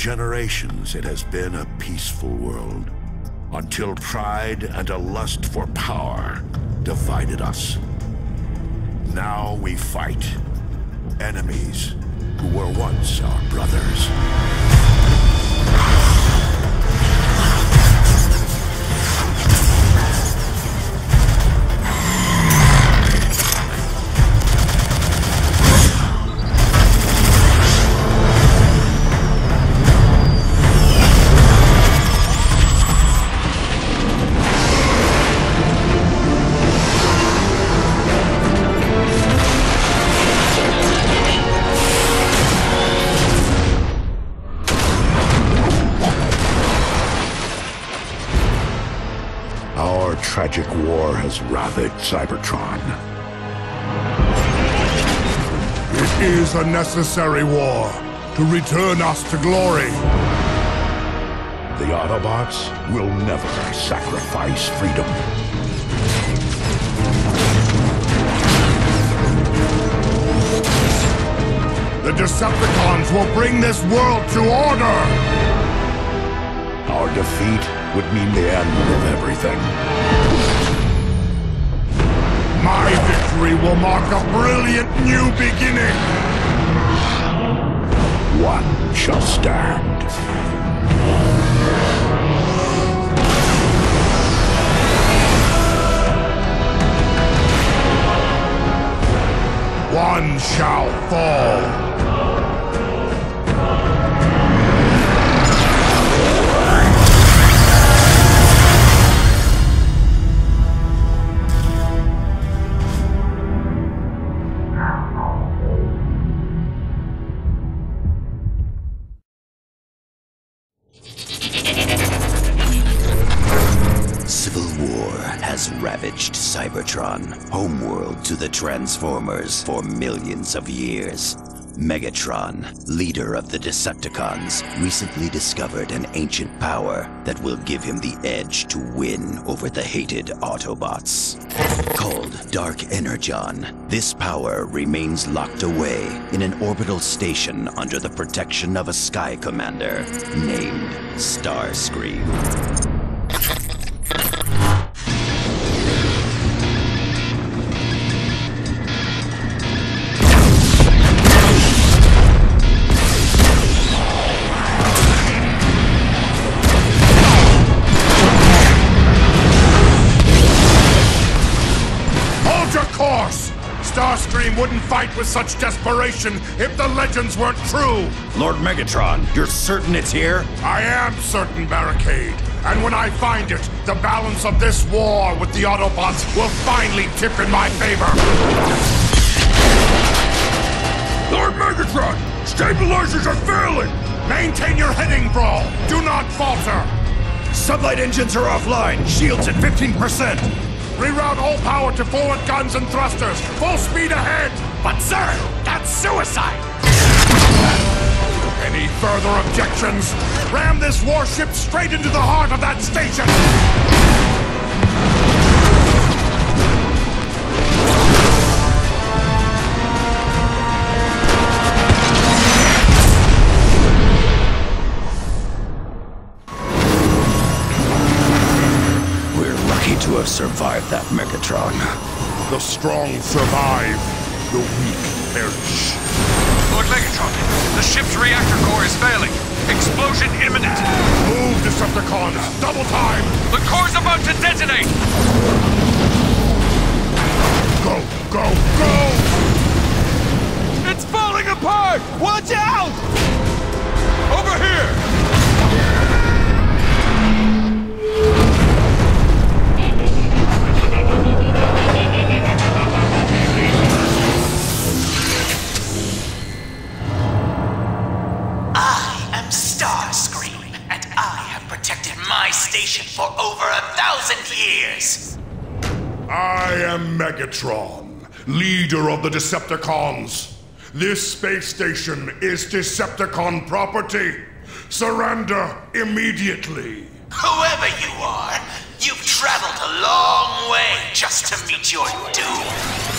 generations, it has been a peaceful world, until pride and a lust for power divided us. Now we fight enemies who were once our brothers. Tragic war has ravaged Cybertron. It is a necessary war to return us to glory. The Autobots will never sacrifice freedom. The Decepticons will bring this world to order! Our defeat would mean the end of everything. My victory will mark a brilliant new beginning! One shall stand. One shall fall! Cybertron, homeworld to the Transformers for millions of years. Megatron, leader of the Decepticons, recently discovered an ancient power that will give him the edge to win over the hated Autobots. Called Dark Energon, this power remains locked away in an orbital station under the protection of a Sky Commander named Starscream. Wouldn't fight with such desperation if the legends weren't true! Lord Megatron, you're certain it's here? I am certain, Barricade. And when I find it, the balance of this war with the Autobots will finally tip in my favor. Lord Megatron, stabilizers are failing. Maintain your heading, Brawl. Do not falter. Sublight engines are offline. Shields at 15%. Reroute all power to forward guns and thrusters. Full speed ahead. But sir, that's suicide. Any further objections? Ram this warship straight into the heart of that station! Strong survive, the weak perish. Lord Megatron, the ship's reactor core is failing. Explosion imminent. Move, Decepticons! Double time! The core's about to detonate. Go, go, go! It's falling apart. Watch out! Over here. I am Starscream, and I have protected my station for over a thousand years. I am Megatron, leader of the Decepticons. This space station is Decepticon property. Surrender immediately. Whoever you are, you've traveled a long way just to meet your doom.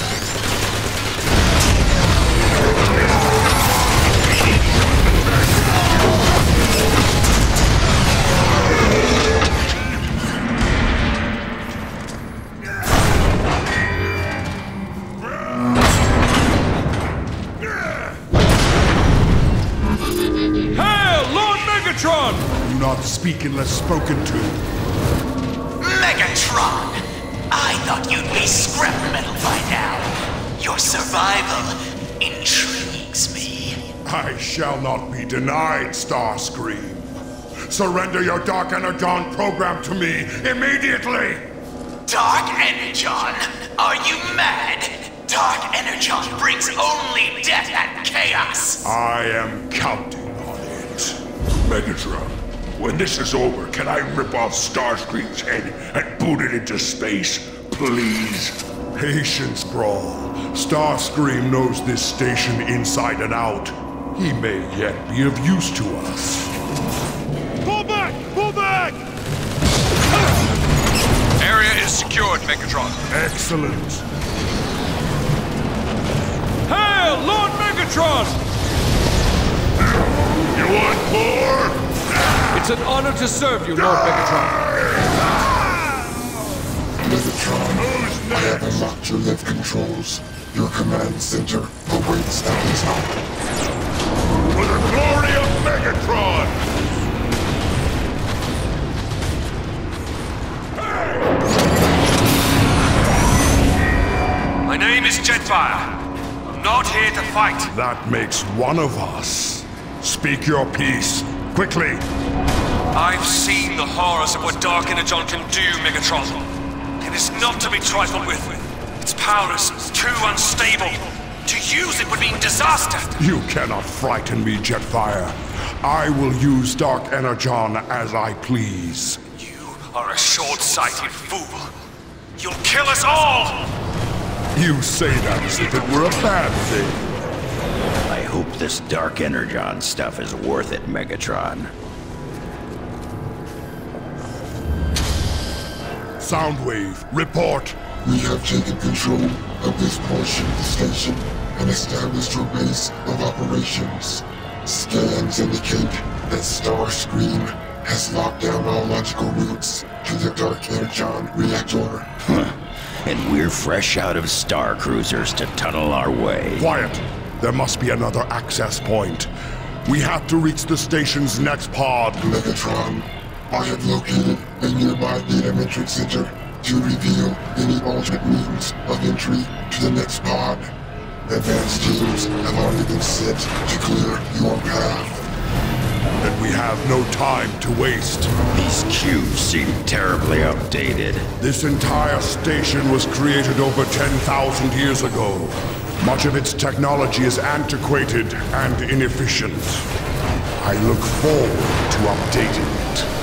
Megatron! Do not speak unless spoken to. Megatron! I thought you'd be scrap metal by now. Your survival intrigues me. I shall not be denied, Starscream. Surrender your Dark Energon program to me immediately! Dark Energon? Are you mad? Dark Energon brings only death and chaos! I am counting on it. Megatron, when this is over, can I rip off Starscream's head and boot it into space, please? Patience, Brawl. Starscream knows this station inside and out. He may yet be of use to us. Pull back! Pull back! Area is secured, Megatron. Excellent. Hail, Lord Megatron! You want more? It's an honor to serve you, Lord Megatron. Megatron, I have unlocked your lift controls. Your command center awaits at the top. For the glory of Megatron! My name is Jetfire. I'm not here to fight. That makes one of us. Speak your piece. Quickly. I've seen the horrors of what Dark Energon can do, Megatron. It is not to be trifled with. Its power is too unstable. To use it would mean disaster. You cannot frighten me, Jetfire. I will use Dark Energon as I please. You are a short-sighted fool. You'll kill us all! You say that as if it were a bad thing. I hope this Dark Energon stuff is worth it, Megatron. Soundwave, report. We have taken control of this portion of the station and established your base of operations. Scans indicate that Starscream has locked down all logical routes to the Dark Energon reactor. Huh. And we're fresh out of Star Cruisers to tunnel our way. Quiet. There must be another access point. We have to reach the station's next pod. Megatron, I have located a nearby data matrix center to reveal any alternate means of entry to the next pod. Advanced teams have already been sent to clear your path. And we have no time to waste. These cubes seem terribly outdated. This entire station was created over 10,000 years ago. Much of its technology is antiquated and inefficient. I look forward to updating it.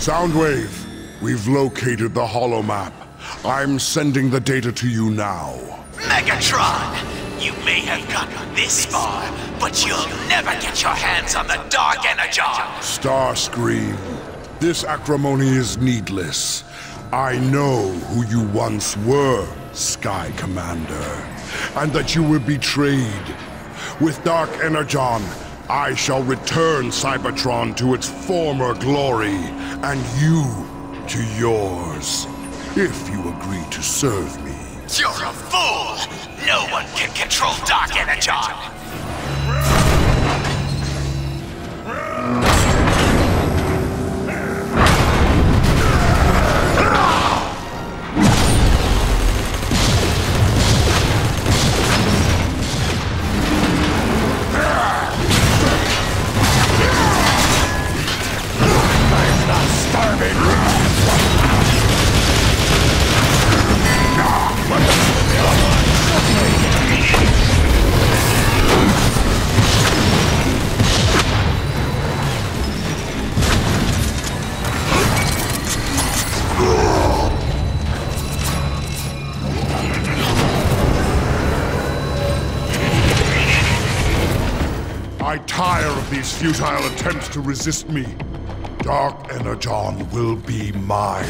Soundwave, we've located the holomap. I'm sending the data to you now. Megatron! You may have gotten this far, but you'll never get your hands on the Dark Energon! Starscream, this acrimony is needless. I know who you once were, Sky Commander, and that you were betrayed. With Dark Energon, I shall return Cybertron to its former glory, and you to yours, if you agree to serve me. You're a fool! No one can control Dark Energon! Futile attempts to resist me. Dark Energon will be mine.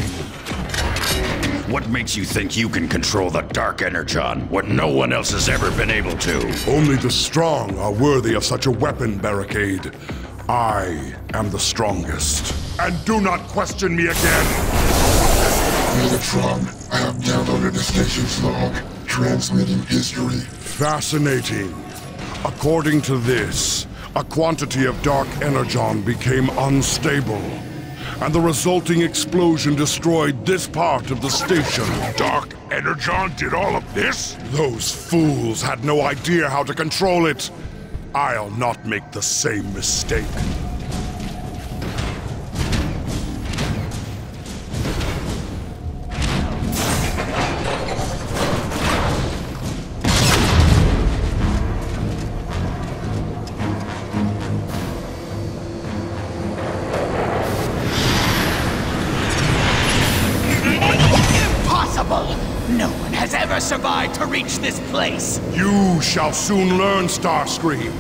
What makes you think you can control the Dark Energon when no one else has ever been able to? Only the strong are worthy of such a weapon, Barricade. I am the strongest. And do not question me again! Megatron, I have downloaded the station's log, transmitting history. Fascinating. According to this, a quantity of dark energon became unstable, and the resulting explosion destroyed this part of the station. Dark Energon did all of this? Those fools had no idea how to control it. I'll not make the same mistake. Shall soon learn, Starscream.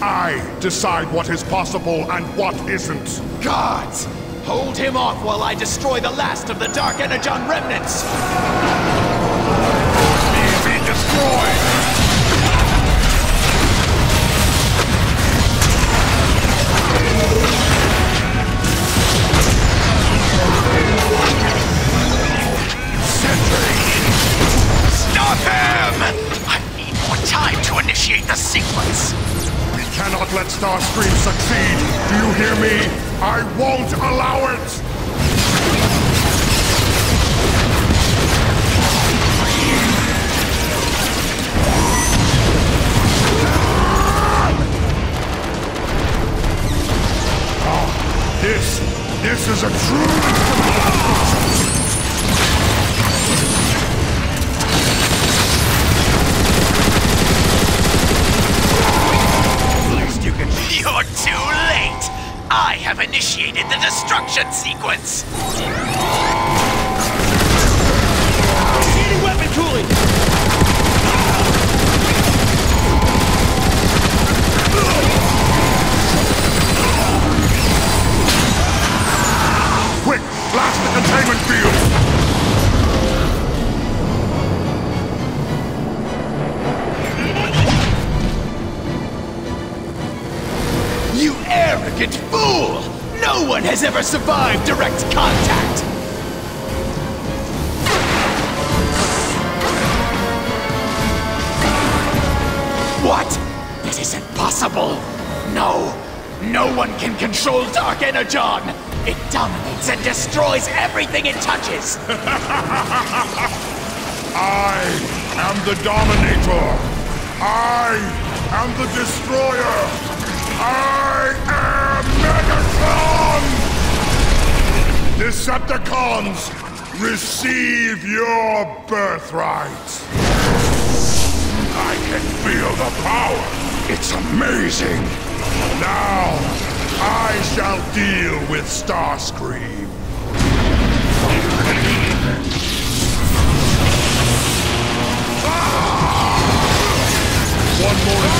I decide what is possible and what isn't. Gods! Hold him off while I destroy the last of the Dark Energon remnants! Be destroyed! Let Starscream succeed. Do you hear me? I won't allow it! Ah, This, this is a true I have initiated the destruction sequence! Needing weapon cooling! Quick, blast the containment field! Arrogant fool! No one has ever survived direct contact! What? It isn't possible! No! No one can control Dark Energon! It dominates and destroys everything it touches! I am the Dominator! I am the Destroyer! I am Megatron! Decepticons, receive your birthright! I can feel the power! It's amazing! Now, I shall deal with Starscream! Ah! One more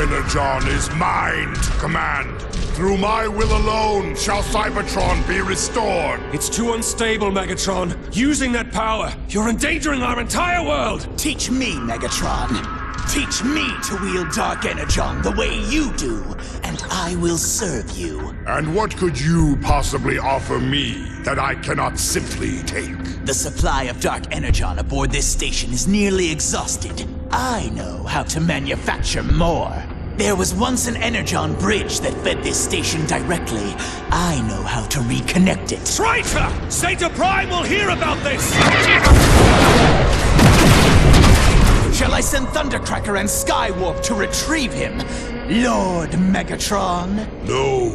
Energon is mine to command. Through my will alone shall Cybertron be restored. It's too unstable, Megatron. Using that power, you're endangering our entire world! Teach me, Megatron. Teach me to wield Dark Energon the way you do, and I will serve you. And what could you possibly offer me that I cannot simply take? The supply of Dark Energon aboard this station is nearly exhausted. I know how to manufacture more. There was once an Energon bridge that fed this station directly. I know how to reconnect it. Traitor! Zeta Prime will hear about this! Shall I send Thundercracker and Skywarp to retrieve him? Lord Megatron? No.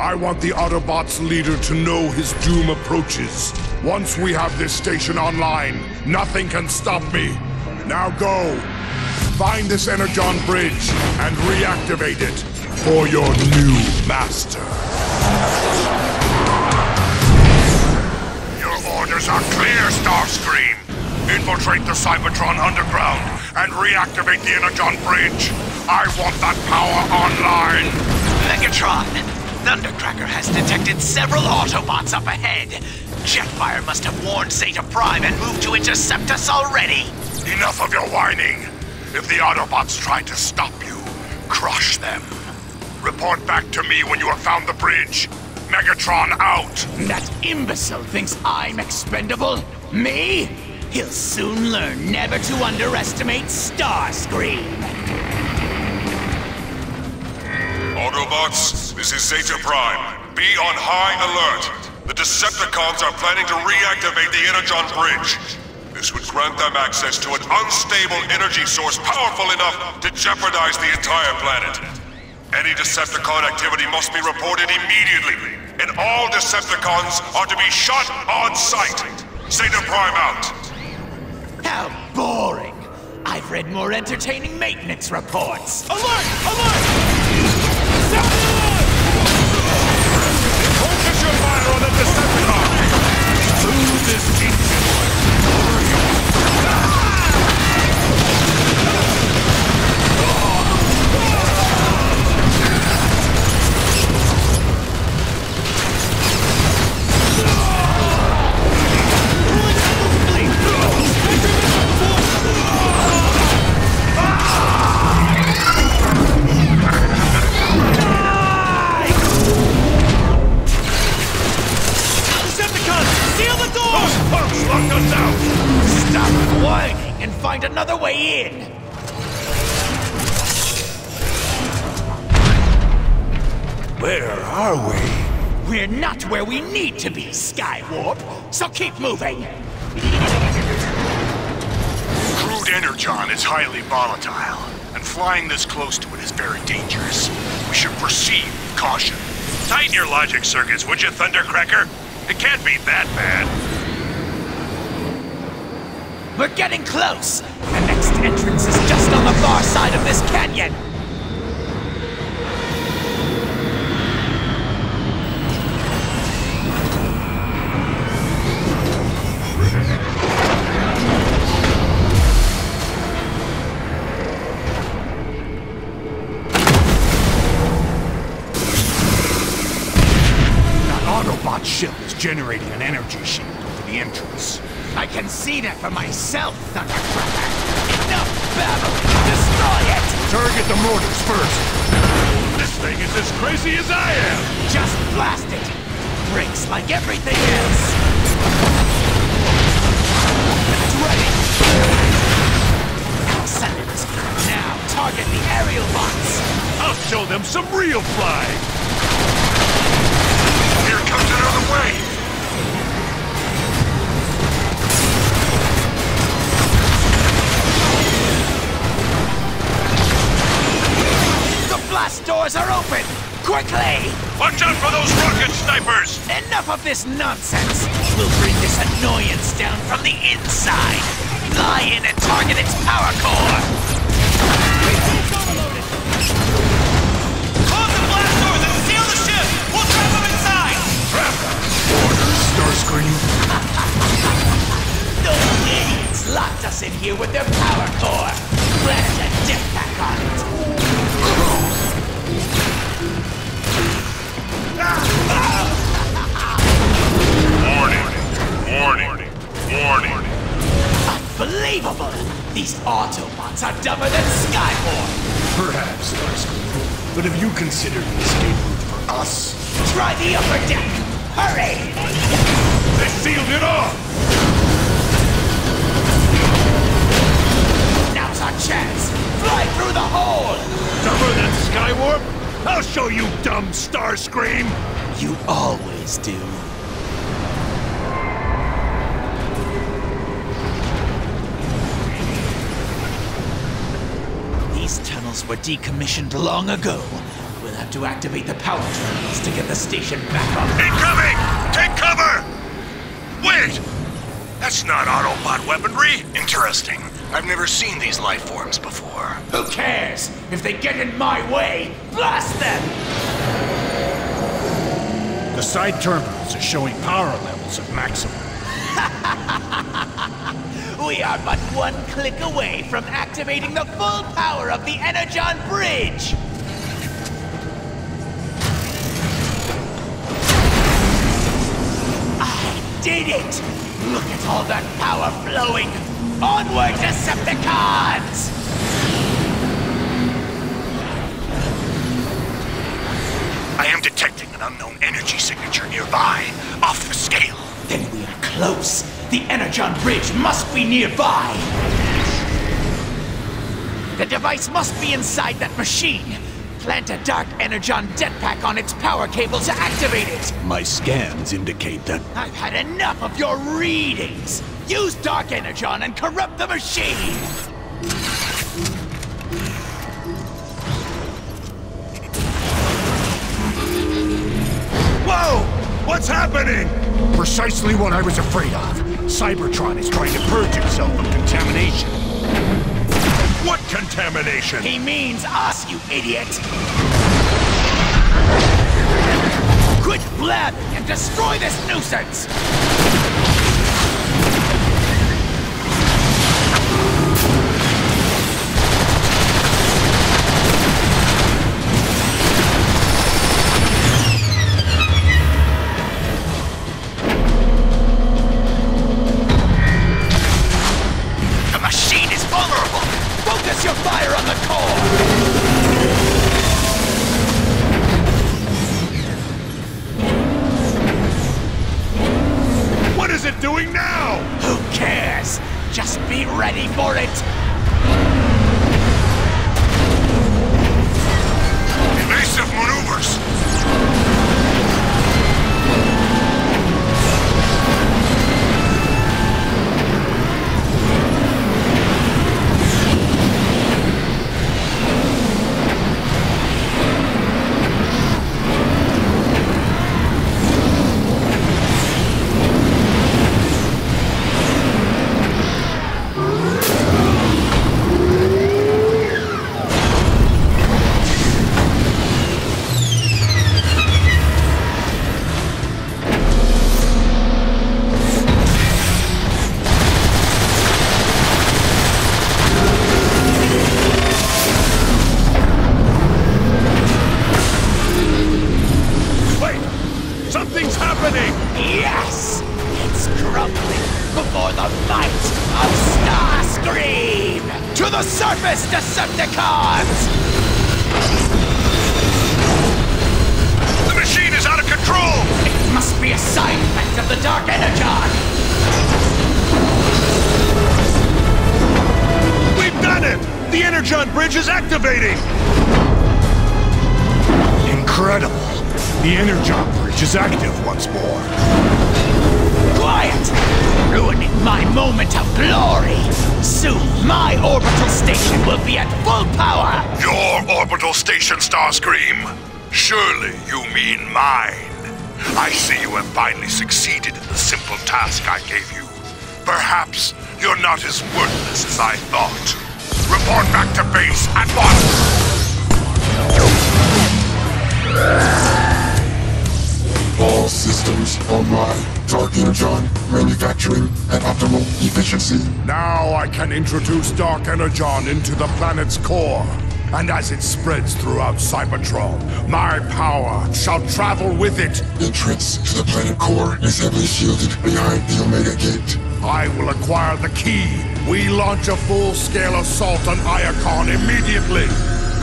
I want the Autobots leader to know his doom approaches. Once we have this station online, nothing can stop me. Now go. Find this Energon bridge and reactivate it for your new master. Your orders are clear, Starscream. Infiltrate the Cybertron underground and reactivate the Energon Bridge. I want that power online. Megatron, Thundercracker has detected several Autobots up ahead. Jetfire must have warned Zeta Prime and moved to intercept us already. Enough of your whining! If the Autobots try to stop you, crush them. Report back to me when you have found the bridge. Megatron out! That imbecile thinks I'm expendable? Me? He'll soon learn never to underestimate Starscream. Autobots, this is Zeta Prime. Be on high alert. The Decepticons are planning to reactivate the Energon Bridge. This would grant them access to an unstable energy source powerful enough to jeopardize the entire planet. Any Decepticon activity must be reported immediately, and all Decepticons are to be shot on sight. Zeta Prime out. How boring! I've read more entertaining maintenance reports. Alert! Alert! Circuits, would you, Thundercracker? It can't be that bad. We're getting close. The next entrance is just on the far side of this canyon. Myself, Thundercracker. Enough babbling! Destroy it! Target the mortars first. This thing is as crazy as I am. Just blast it! Breaks like everything else! It's ready! Excellent! Now target the aerial bots! I'll show them some real flying. Here comes another wave. Doors are open! Quickly! Watch out for those rocket snipers. Enough of this nonsense! We'll bring this annoyance down from the inside! Fly in and target its power core! Close the blast doors and seal the ship! We'll trap them inside! Trap them! Order, Starscream. Those idiots locked us in here with their power core! Plant a jetpack on it! Warning. Warning. Warning. Unbelievable! These Autobots are dumber than Skywarp! Perhaps, Starscream. But have you considered an escape route for us? Try the upper deck! Hurry! They sealed it off. Now's our chance! Fly through the hole! Dumber than Skywarp? I'll show you, dumb Starscream. You always do. These tunnels were decommissioned long ago. We'll have to activate the power terminals to get the station back on. Incoming! Take cover! Wait! That's not Autobot weaponry. Interesting. I've never seen these life forms before. Who cares? If they get in my way, blast them! The side terminals are showing power levels at maximum. we are but one click away from activating the full power of the Energon Bridge! I did it! Look at all that power flowing! Onward, Decepticons! I am detecting an unknown energy signature nearby, off the scale. Then we are close. The Energon Bridge must be nearby. The device must be inside that machine. Plant a Dark Energon jetpack on its power cable to activate it. My scans indicate that I've had enough of your readings. Use Dark Energon and corrupt the machine. Whoa! What's happening? precisely what I was afraid of. Cybertron is trying to purge itself of contamination. What contamination? He means us, you idiot! Quit blabbing and destroy this nuisance! Dark Energon into the planet's core. And as it spreads throughout Cybertron, my power shall travel with it. Entrance to the planet core is heavily shielded behind the Omega Gate. I will acquire the key. We launch a full-scale assault on Iacon immediately.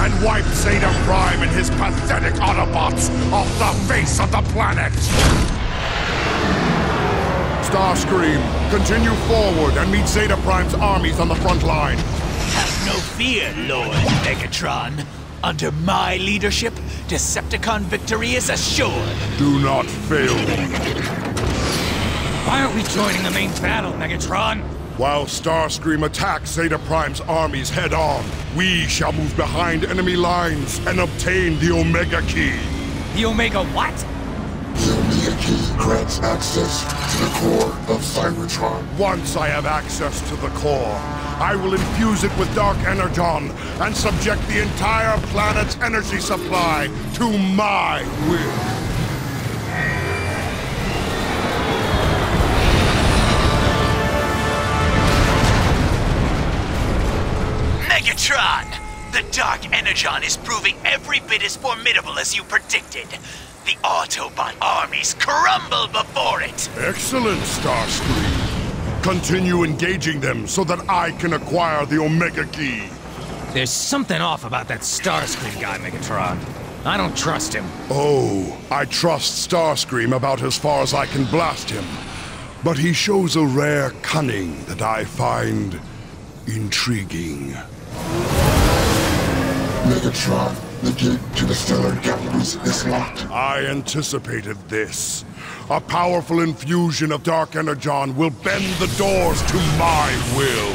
And wipe Zeta Prime and his pathetic Autobots off the face of the planet. Starscream, continue forward and meet Zeta Prime's armies on the front line. Have no fear, Lord Megatron. Under my leadership, Decepticon victory is assured. Do not fail me. Why aren't we joining the main battle, Megatron? While Starscream attacks Zeta Prime's armies head on, we shall move behind enemy lines and obtain the Omega Key. The Omega what? The grants access to the core of Cybertron. Once I have access to the core, I will infuse it with Dark Energon and subject the entire planet's energy supply to my will. Megatron! The Dark Energon is proving every bit as formidable as you predicted. The Autobot armies crumble before it! Excellent, Starscream. Continue engaging them so that I can acquire the Omega Key. There's something off about that Starscream guy, Megatron. I don't trust him. Oh, I trust Starscream about as far as I can blast him. But he shows a rare cunning that I find intriguing. Megatron, the gate to the stellar galleries is locked. I anticipated this. A powerful infusion of Dark Energon will bend the doors to my will.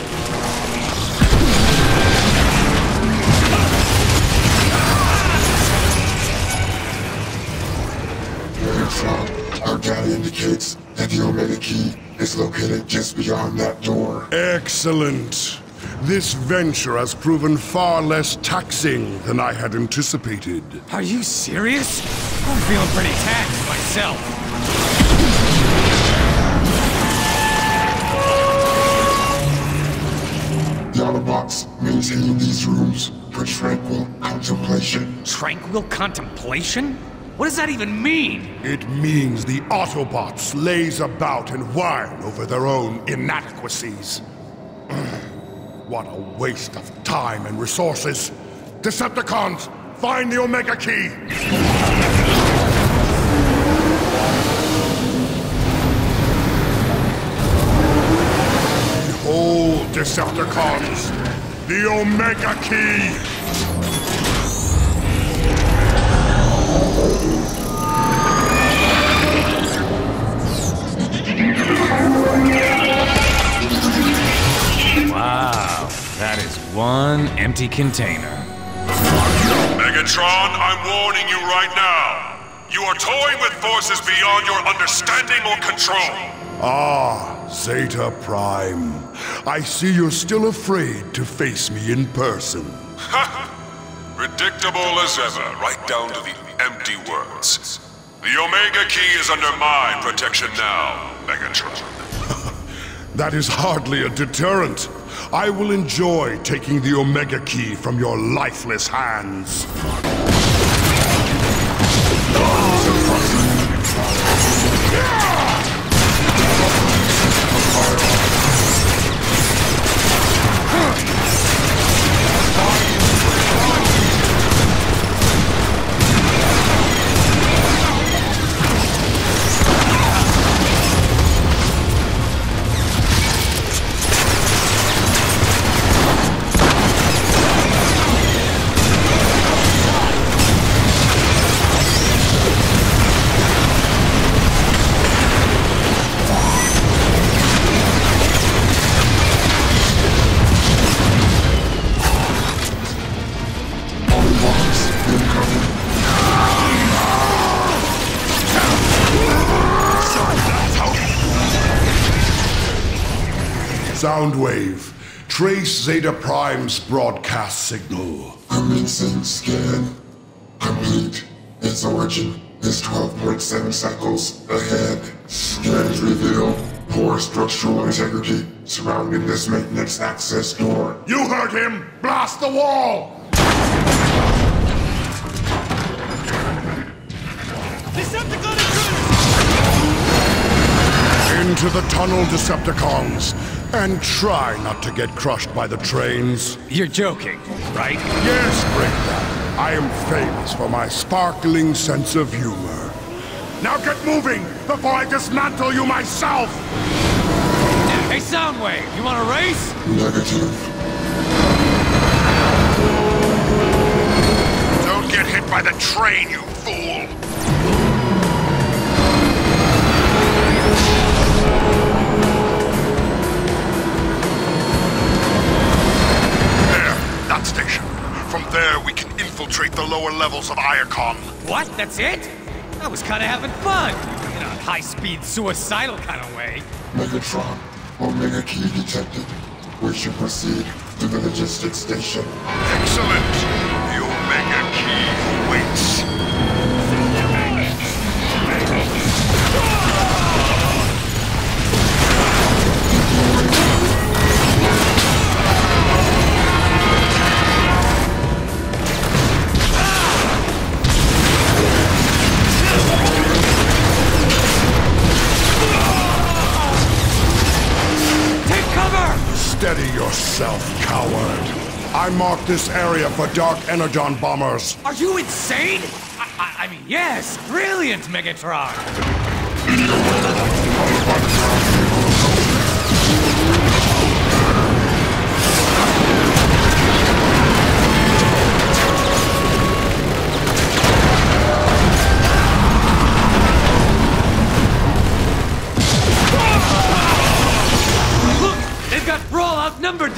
Our data indicates that the Omega Key is located just beyond that door. Excellent. This venture has proven far less taxing than I had anticipated. Are you serious? I'm feeling pretty taxed myself. The Autobots maintain these rooms for tranquil contemplation. Tranquil contemplation? What does that even mean? It means the Autobots laze about and whine over their own inadequacies. what a waste of time and resources. Decepticons, find the Omega Key! Behold, Decepticons, the Omega Key! One empty container. Megatron, I'm warning you right now. You are toying with forces beyond your understanding or control. Ah, Zeta Prime. I see you're still afraid to face me in person. Predictable as ever, right down to the empty words. The Omega Key is under my protection now, Megatron. That is hardly a deterrent. I will enjoy taking the Omega Key from your lifeless hands. Autobots Soundwave, trace Zeta Prime's broadcast signal. Commencing scan. Complete. Its origin is 12.7 cycles ahead. Scans reveal poor structural integrity surrounding this maintenance access door. You heard him! Blast the wall! Into the tunnel, Decepticons, and try not to get crushed by the trains. You're joking, right? Yes, Breakdown. I am famous for my sparkling sense of humor. Now get moving before I dismantle you myself! Hey, Soundwave, you want a race? Negative. Don't get hit by the train, you fool! There, we can infiltrate the lower levels of Iacon. What? That's it? I was kind of having fun. In a high-speed, suicidal kind of way. Megatron. Omega Key detected. We should proceed to the logistics station. Excellent! The Omega Key awaits. Yourself, coward. I marked this area for Dark Energon bombers. Are you insane? I, I, I mean, yes, brilliant, Megatron.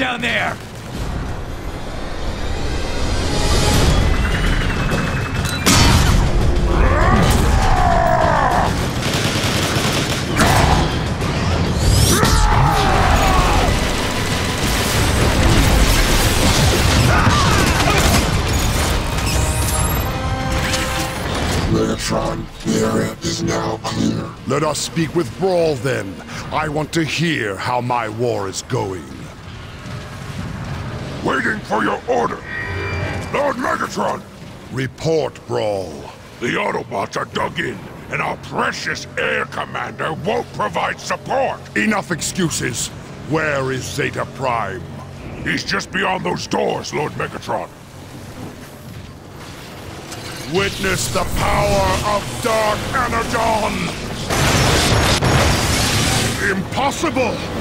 Down there. Megatron, the area is now clear. Let us speak with Brawl then. I want to hear how my war is going. Waiting for your order. Lord Megatron, Report, Brawl. the Autobots are dug in, and our precious Air Commander won't provide support. Enough excuses. Where is Zeta Prime? He's just beyond those doors, Lord Megatron. Witness the power of Dark Energon! Impossible!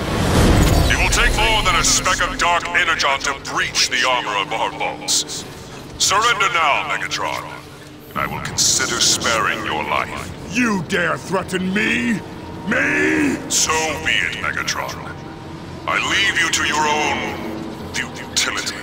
It will take more than a speck of dark energon to breach the armor of our bolts. Surrender now, Megatron, and I will consider sparing your life. You dare threaten me? Me? So be it, Megatron. I leave you to your own futility.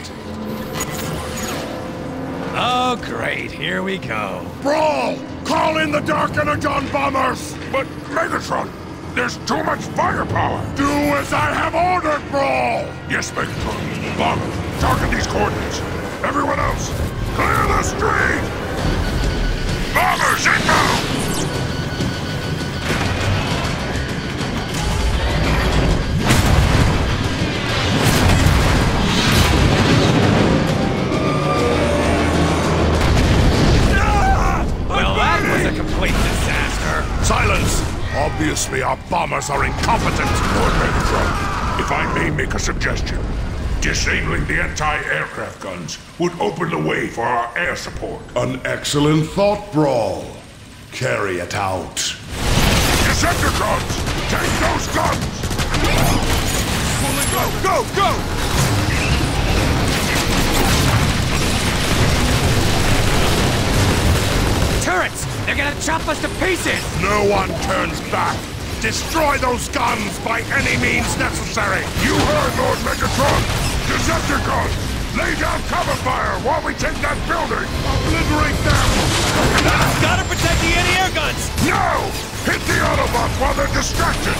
Oh, great, here we go. Brawl! Call in the Dark Energon bombers! But, Megatron, there's too much firepower. Do as I have ordered, Brawl! Yes, Megatron. Bomber, target these coordinates. Everyone else, clear the street! Bombers inbound! Obviously, our bombers are incompetent. Lord Megatron, if I may make a suggestion, disabling the anti-aircraft guns would open the way for our air support. An excellent thought, Brawl. Carry it out. Decepticons, take those guns! Go, go, go! Turrets! They're gonna chop us to pieces! No one turns back. Destroy those guns by any means necessary. You heard, Lord Megatron! Decepticons, lay down cover fire while we take that building! Obliterate them! Gotta protect the anti-air guns! No! Hit the Autobots while they're distracted!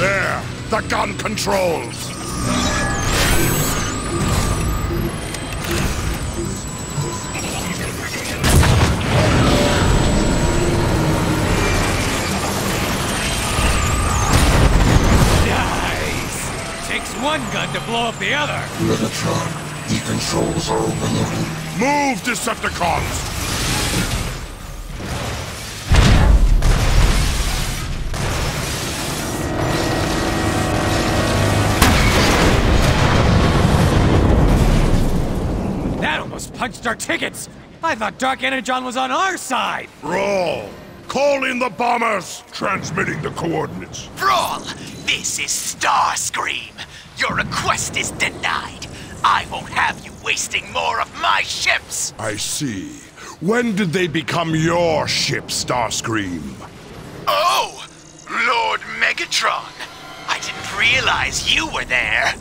There, the gun controls. One gun to blow up the other. Megatron, the controls are overloaded. Move, Decepticons! That almost punched our tickets! I thought Dark Energon was on our side! Brawl! Call in the bombers! Transmitting the coordinates. Brawl, this is Starscream. Your request is denied. I won't have you wasting more of my ships. I see. When did they become your ship, Starscream? Oh, Lord Megatron. I didn't realize you were there.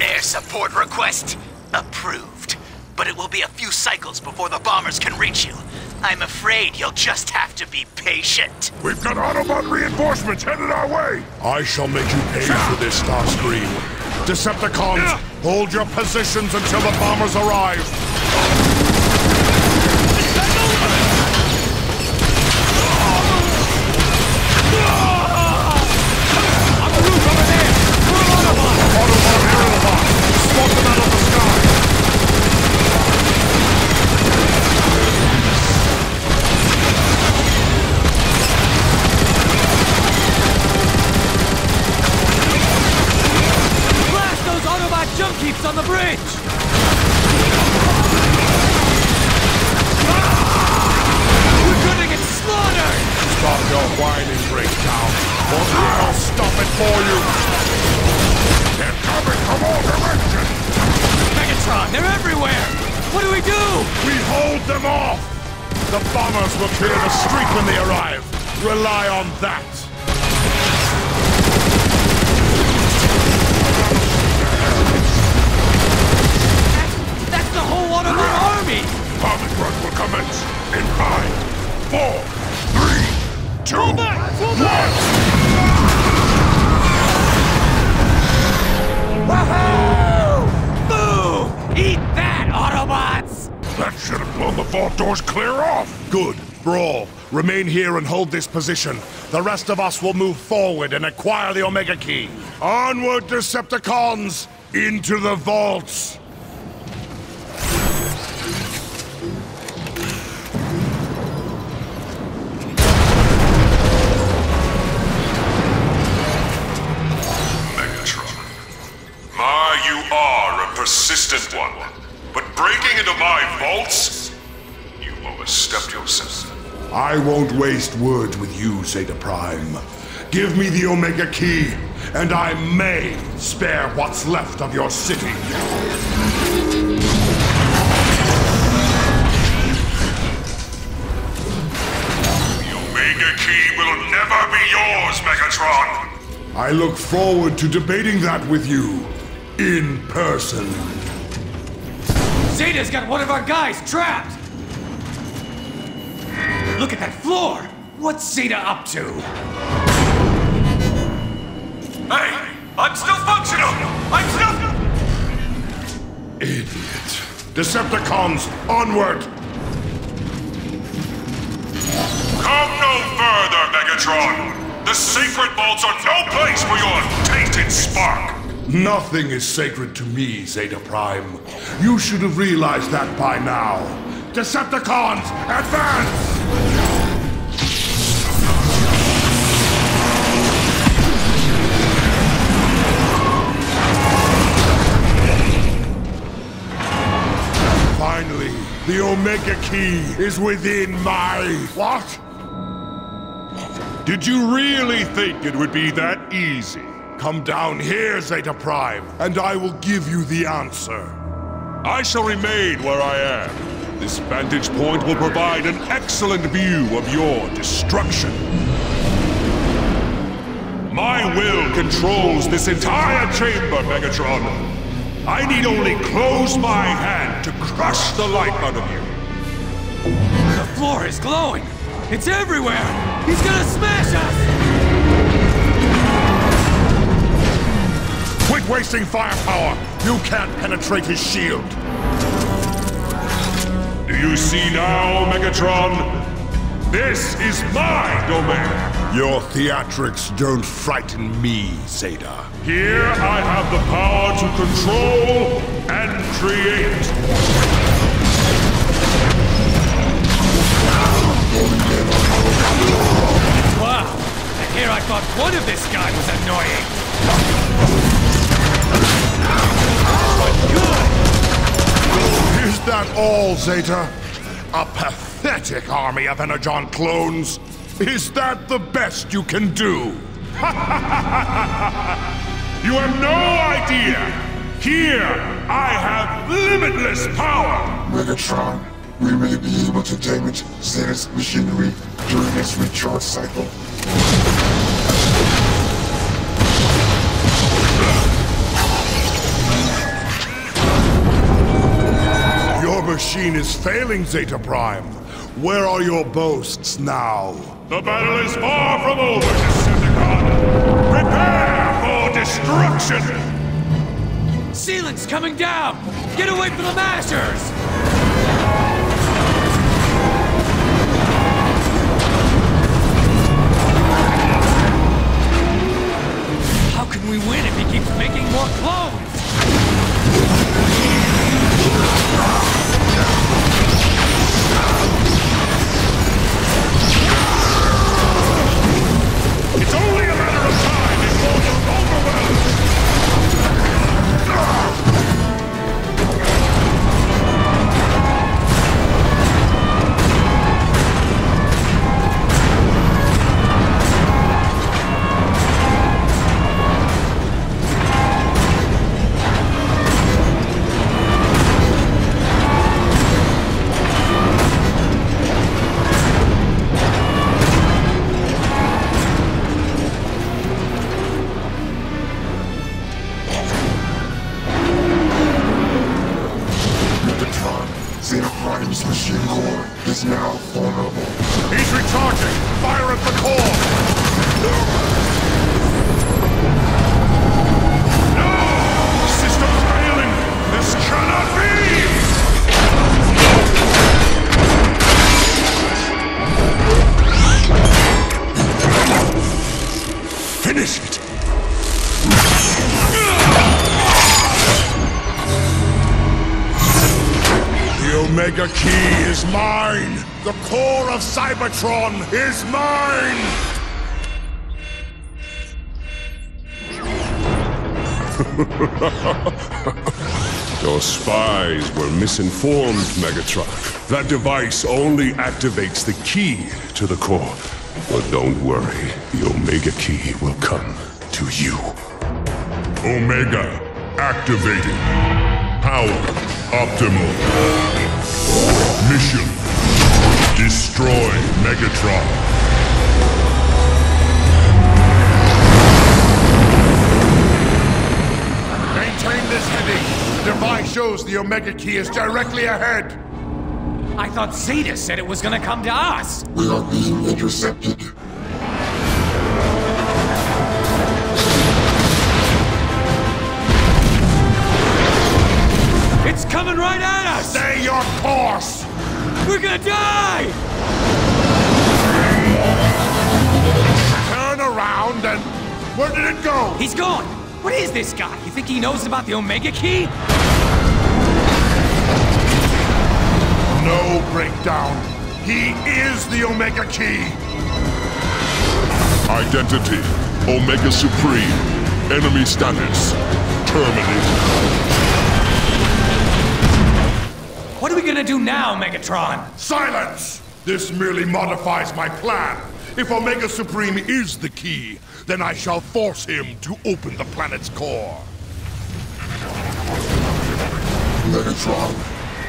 Air support request approved. But it will be a few cycles before the bombers can reach you. I'm afraid you'll just have to be patient. We've got Autobot reinforcements headed our way! I shall make you pay for this, Starscream. Decepticons, hold your positions until the bombers arrive. This position. The rest of us will move forward and acquire the Omega Key. Onward, Decepticons! Into the vaults! I won't waste words with you, Zeta Prime. Give me the Omega Key, and I may spare what's left of your city. The Omega Key will never be yours, Megatron! I look forward to debating that with you in person. Zeta's got one of our guys trapped! Look at that floor! What's Zeta up to? Hey! I'm still functional! I'm still... Idiot. Decepticons, onward! Come no further, Megatron! The sacred vaults are no place for your tainted spark! Nothing is sacred to me, Zeta Prime. You should have realized that by now. Decepticons, advance! Finally, the Omega Key is within my... What? Did you really think it would be that easy? Come down here, Zeta Prime, and I will give you the answer. I shall remain where I am. This vantage point will provide an excellent view of your destruction. My will controls this entire chamber, Megatron. I need only close my hand to crush the life out of you. The floor is glowing! It's everywhere! He's gonna smash us! Quit wasting firepower! You can't penetrate his shield! Do you see now, Megatron? This is my domain. Your theatrics don't frighten me, Zeta. Here I have the power to control and create. Wow! And here I thought one of this guy was annoying! Is that all, Zeta? A pathetic army of Energon clones? Is that the best you can do? You have no idea. Here I have limitless power. Megatron, we may be able to damage Zeta's machinery during its recharge cycle. Machine is failing, Zeta Prime. Where are your boasts now? The battle is far from over, Decepticon. Prepare for destruction. Ceiling's coming down! Get away from the Masters! The Key is mine! The core of Cybertron is mine! Your spies were misinformed, Megatron. That device only activates the key to the core. But don't worry, the Omega Key will come to you. Omega activated. Power optimal. Mission destroy Megatron. Maintain this heading. The device shows the Omega Key is directly ahead. I thought Zeta said it was gonna come to us. We are being intercepted. It's coming right at us! Stay your course! We're gonna die! Turn around and... Where did it go? He's gone! What is this guy? You think he knows about the Omega Key? No Breakdown. He is the Omega Key. Identity Omega Supreme. Enemy status terminated. What are we gonna do now, Megatron? Silence! This merely modifies my plan. If Omega Supreme is the key, then I shall force him to open the planet's core. Megatron,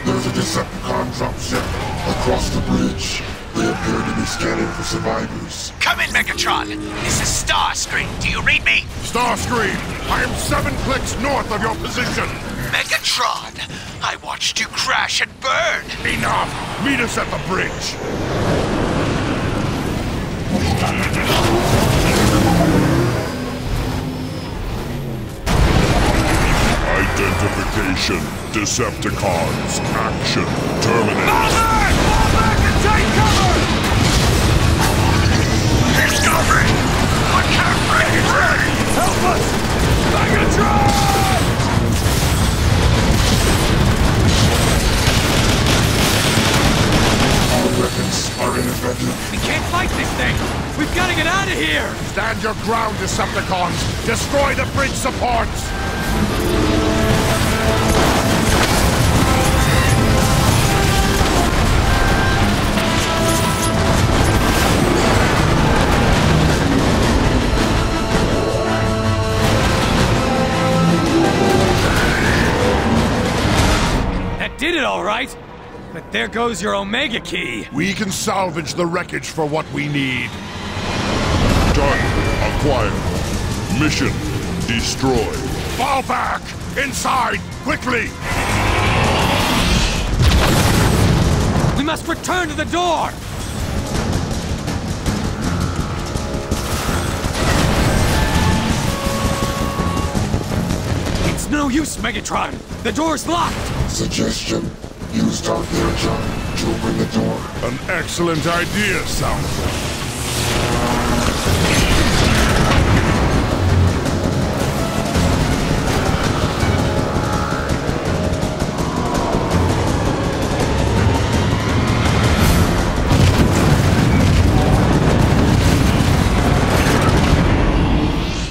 there's a Decepticon dropship across the bridge. They appear to be scanning for survivors. Come in, Megatron. This is Starscream. Do you read me? Starscream, I am seven clicks north of your position. Megatron, I watched you crash and burn. Enough! Meet us at the bridge. Identification Decepticons. Action terminated. He's coming! I can't break it free! Help us! Megatron! Our We can't fight this thing! We've gotta get out of here! Stand your ground, Decepticons! Destroy the bridge supports! That did it all right! But there goes your Omega Key! We can salvage the wreckage for what we need. Target acquired. Mission destroy. Fall back! Inside! Quickly! We must return to the door! It's no use, Megatron! The door's locked! Suggestion. Use Dark Energon to open the door. An excellent idea, Soundwave.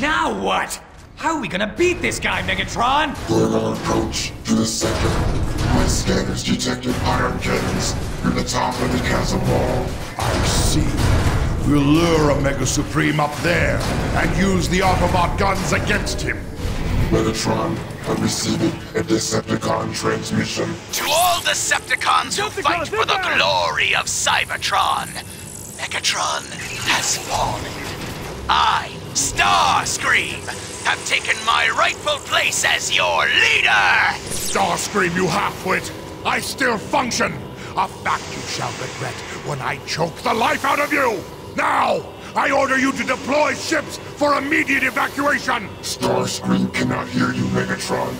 Now what? How are we gonna beat this guy, Megatron? During our approach to the sector, my scanners detected ion cannons near the top of the chasm wall. I see. We'll lure Omega Supreme up there and use the Autobot guns against him. Megatron, I'm receiving a Decepticon transmission. To all Decepticons who fight for the glory of Cybertron, Megatron has fallen. I, Starscream, have taken my rightful place as your leader! Starscream, you half-wit! I still function! A fact you shall regret when I choke the life out of you! Now! I order you to deploy ships for immediate evacuation! Starscream cannot hear you, Megatron.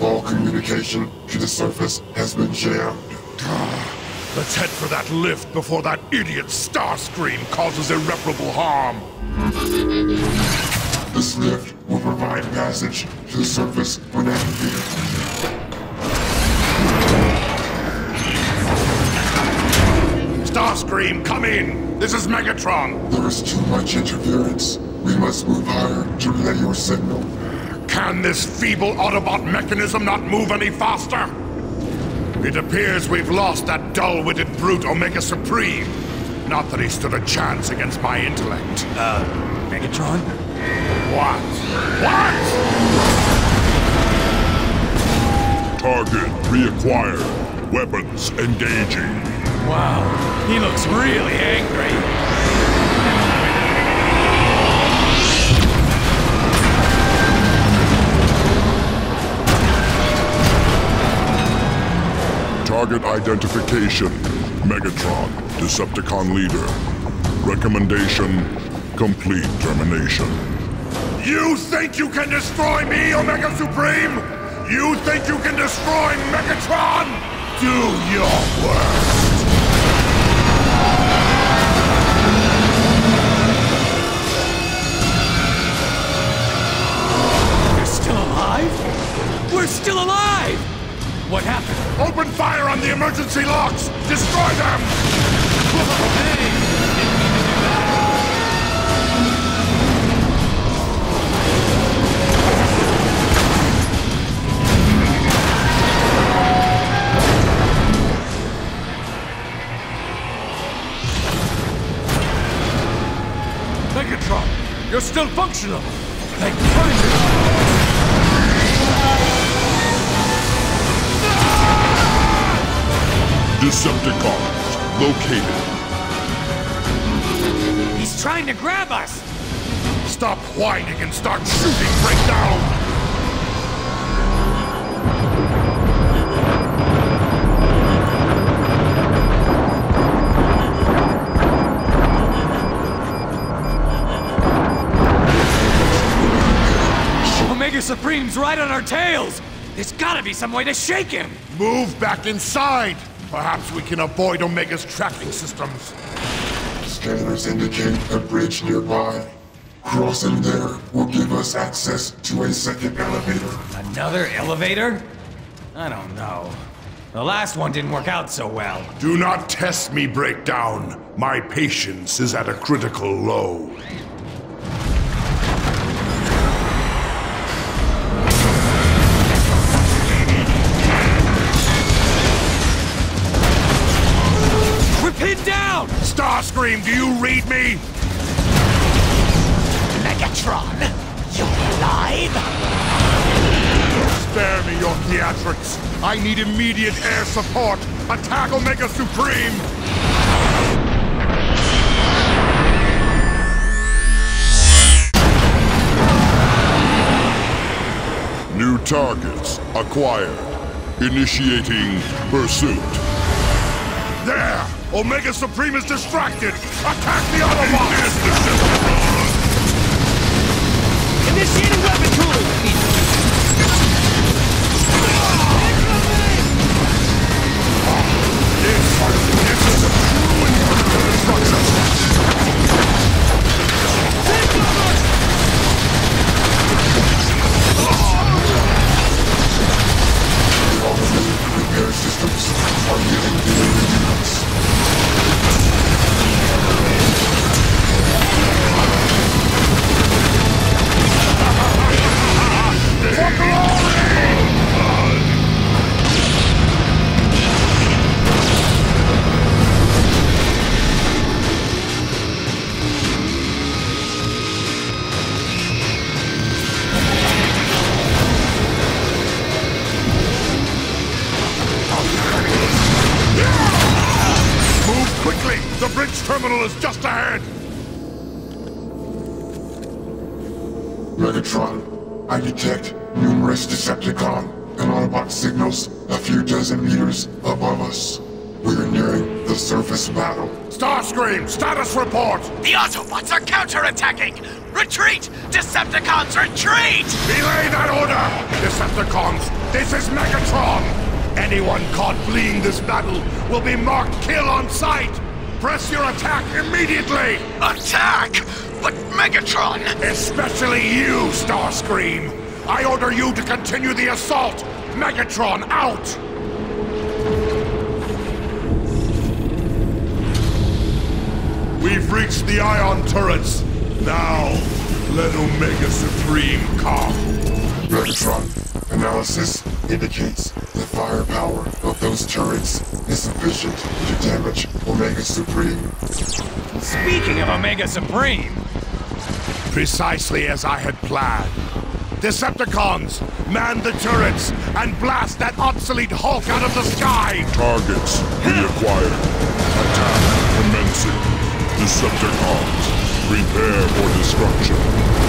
All communication to the surface has been jammed. Ah, let's head for that lift before that idiot Starscream causes irreparable harm. This lift will provide passage to the surface when activated. Starscream, come in! This is Megatron! There is too much interference. We must move higher to relay your signal. Can this feeble Autobot mechanism not move any faster? It appears we've lost that dull-witted brute Omega Supreme. Not that he stood a chance against my intellect. Uh, Megatron? What? What? Target reacquired. Weapons engaging. Wow, he looks really angry. Target identification. Megatron, Decepticon leader. Recommendation, complete termination. You think you can destroy me, Omega Supreme? You think you can destroy Megatron? Do your worst. We're still alive? We're still alive! What happened? Open fire on the emergency locks! Destroy them! Oh, still functional! Thank kindness! Decepticons located. He's trying to grab us! Stop whining and start shooting Breakdown! Omega Supreme's right on our tails! There's gotta be some way to shake him! Move back inside! Perhaps we can avoid Omega's tracking systems. Scanners indicate a bridge nearby. Crossing there will give us access to a second elevator. Another elevator? I don't know. The last one didn't work out so well. Do not test me, Breakdown. My patience is at a critical low. Starscream, do you read me? Megatron, you're alive? Spare me your theatrics. I need immediate air support. Attack Omega Supreme! New targets acquired. Initiating pursuit. There! Omega Supreme is distracted! Attack the Autobots! Initiating weapon cooling! This is a true and destruction! Repair systems terminal is just ahead! Megatron, I detect numerous Decepticon and Autobot signals a few dozen meters above us. we're nearing the surface battle. Starscream, status report! The Autobots are counterattacking! Retreat! Decepticons, retreat! Belay that order! Decepticons, this is Megatron! Anyone caught fleeing this battle will be marked kill on sight! Press your attack immediately! Attack! But Megatron! Especially you, Starscream! I order you to continue the assault! Megatron out! We've reached the ion turrets. Now, let Omega Supreme come. Megatron, analysis indicates the firepower of those turrets is sufficient to damage Omega Supreme. Speaking of Omega Supreme, Precisely as I had planned. Decepticons, man the turrets and blast that obsolete Hulk out of the sky! Targets reacquired. Attack commencing. Decepticons, prepare for destruction.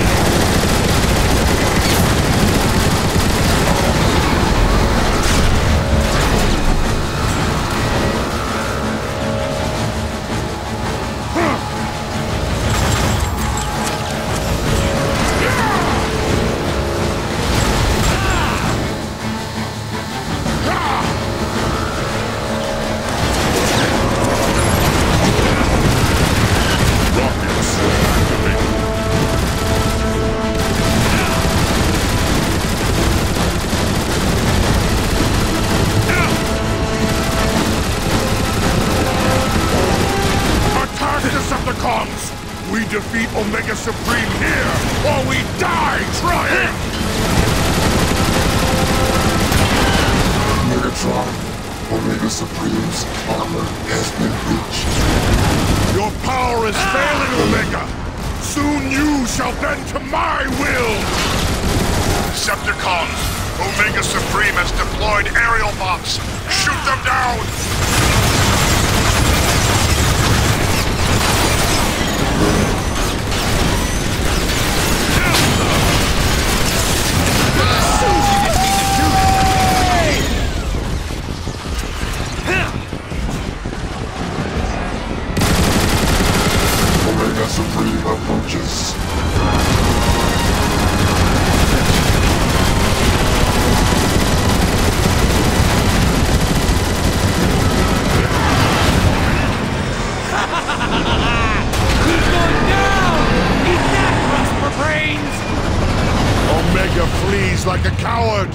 Flees like a coward!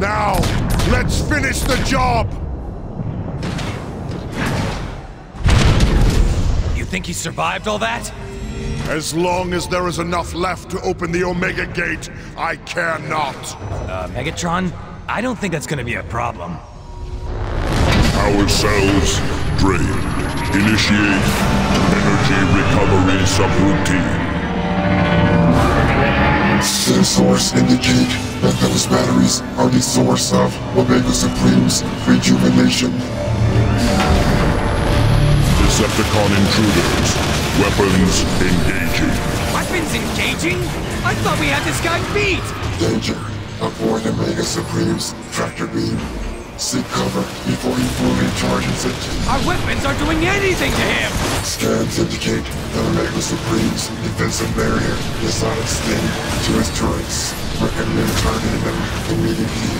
Now, let's finish the job! You think he survived all that? As long as there is enough left to open the Omega Gate, I care not. Uh, Megatron? I don't think that's gonna be a problem. Power cells drained. Initiate energy recovery subroutine. Sensors indicate that those batteries are the source of Omega Supreme's rejuvenation. Decepticon intruders. Weapons engaging. Weapons engaging? I thought we had this guy beat! Danger. Avoid Omega Supreme's tractor beam. Seek cover before he fully charges it. Our weapons aren't doing anything to him! Scans indicate that Omega Supreme's defensive barrier is not extending to his turrets. Recommend targeting them immediately.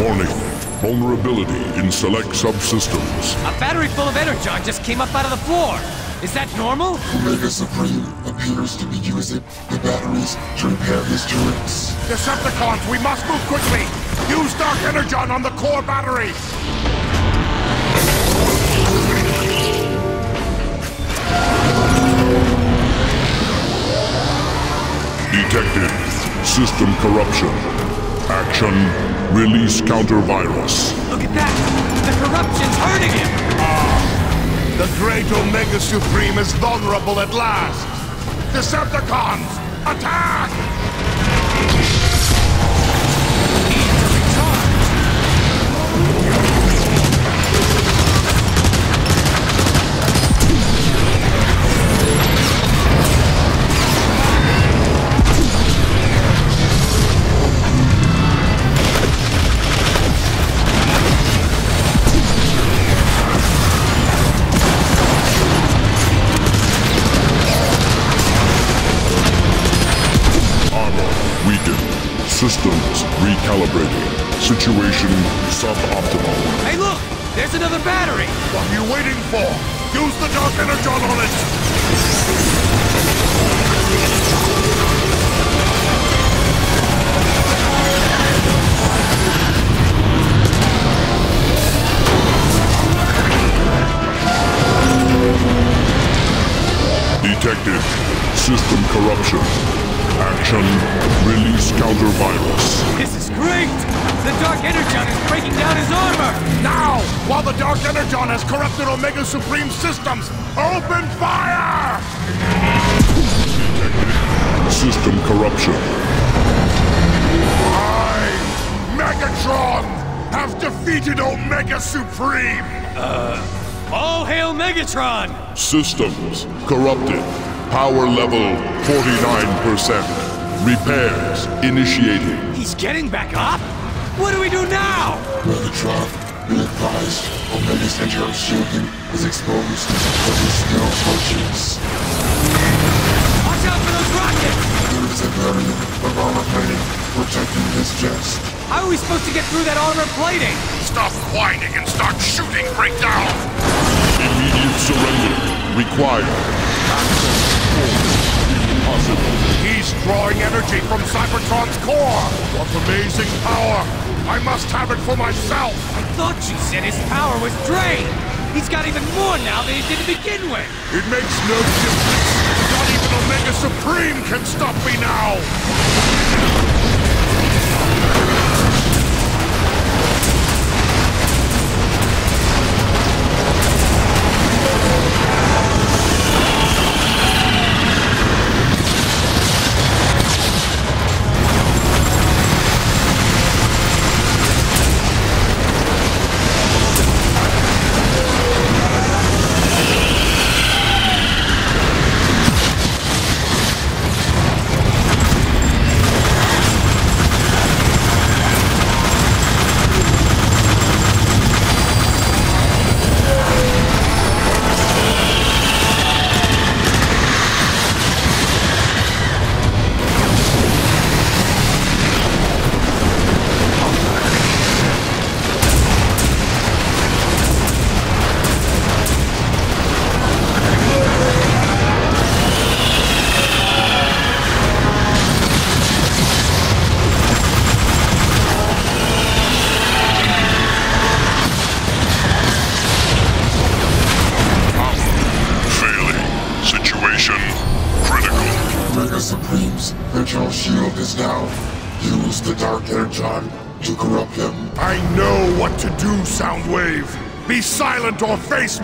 Warning. Vulnerability in select subsystems. A battery full of energon just came up out of the floor! Is that normal? Omega Supreme appears to be using the batteries to repair his turrets. Decepticons, we must move quickly! Use Dark Energon on the core battery! Detected. System corruption. Action. Release counter-virus. Look at that! The corruption's hurting him! The great Omega Supreme is vulnerable at last! Decepticons, attack! Systems recalibrating. Situation suboptimal. Hey, look! There's another battery! What are you waiting for? Use the Dark Energon on it! Detected. System corruption. Action. Release counter virus. This is great! The Dark Energon is breaking down his armor! Now! While the Dark Energon has corrupted Omega Supreme systems, open fire! System corruption. I, Megatron, have defeated Omega Supreme! Uh... All hail Megatron! Systems corrupted. Power level 49%. Repairs initiating. He's getting back up? What do we do now? Megatron, be advised, Omega's internal shielding is exposed to his skill functions. Watch out for those rockets! There is a barrier of armor plating protecting his chest. How are we supposed to get through that armor plating? Stop whining and start shooting, Breakdown! Immediate surrender required. He's drawing energy from Cybertron's core! What amazing power! I must have it for myself! I thought you said his power was drained! He's got even more now than he did to begin with! It makes no difference! Not even Omega Supreme can stop me now!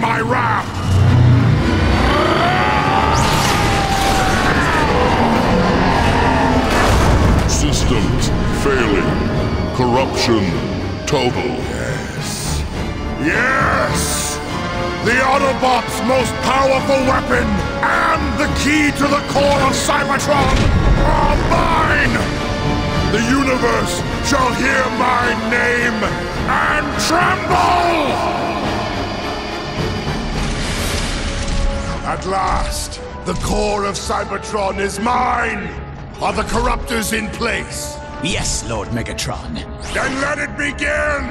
My Cybertron is mine! Are the corruptors in place? Yes, Lord Megatron. Then let it begin!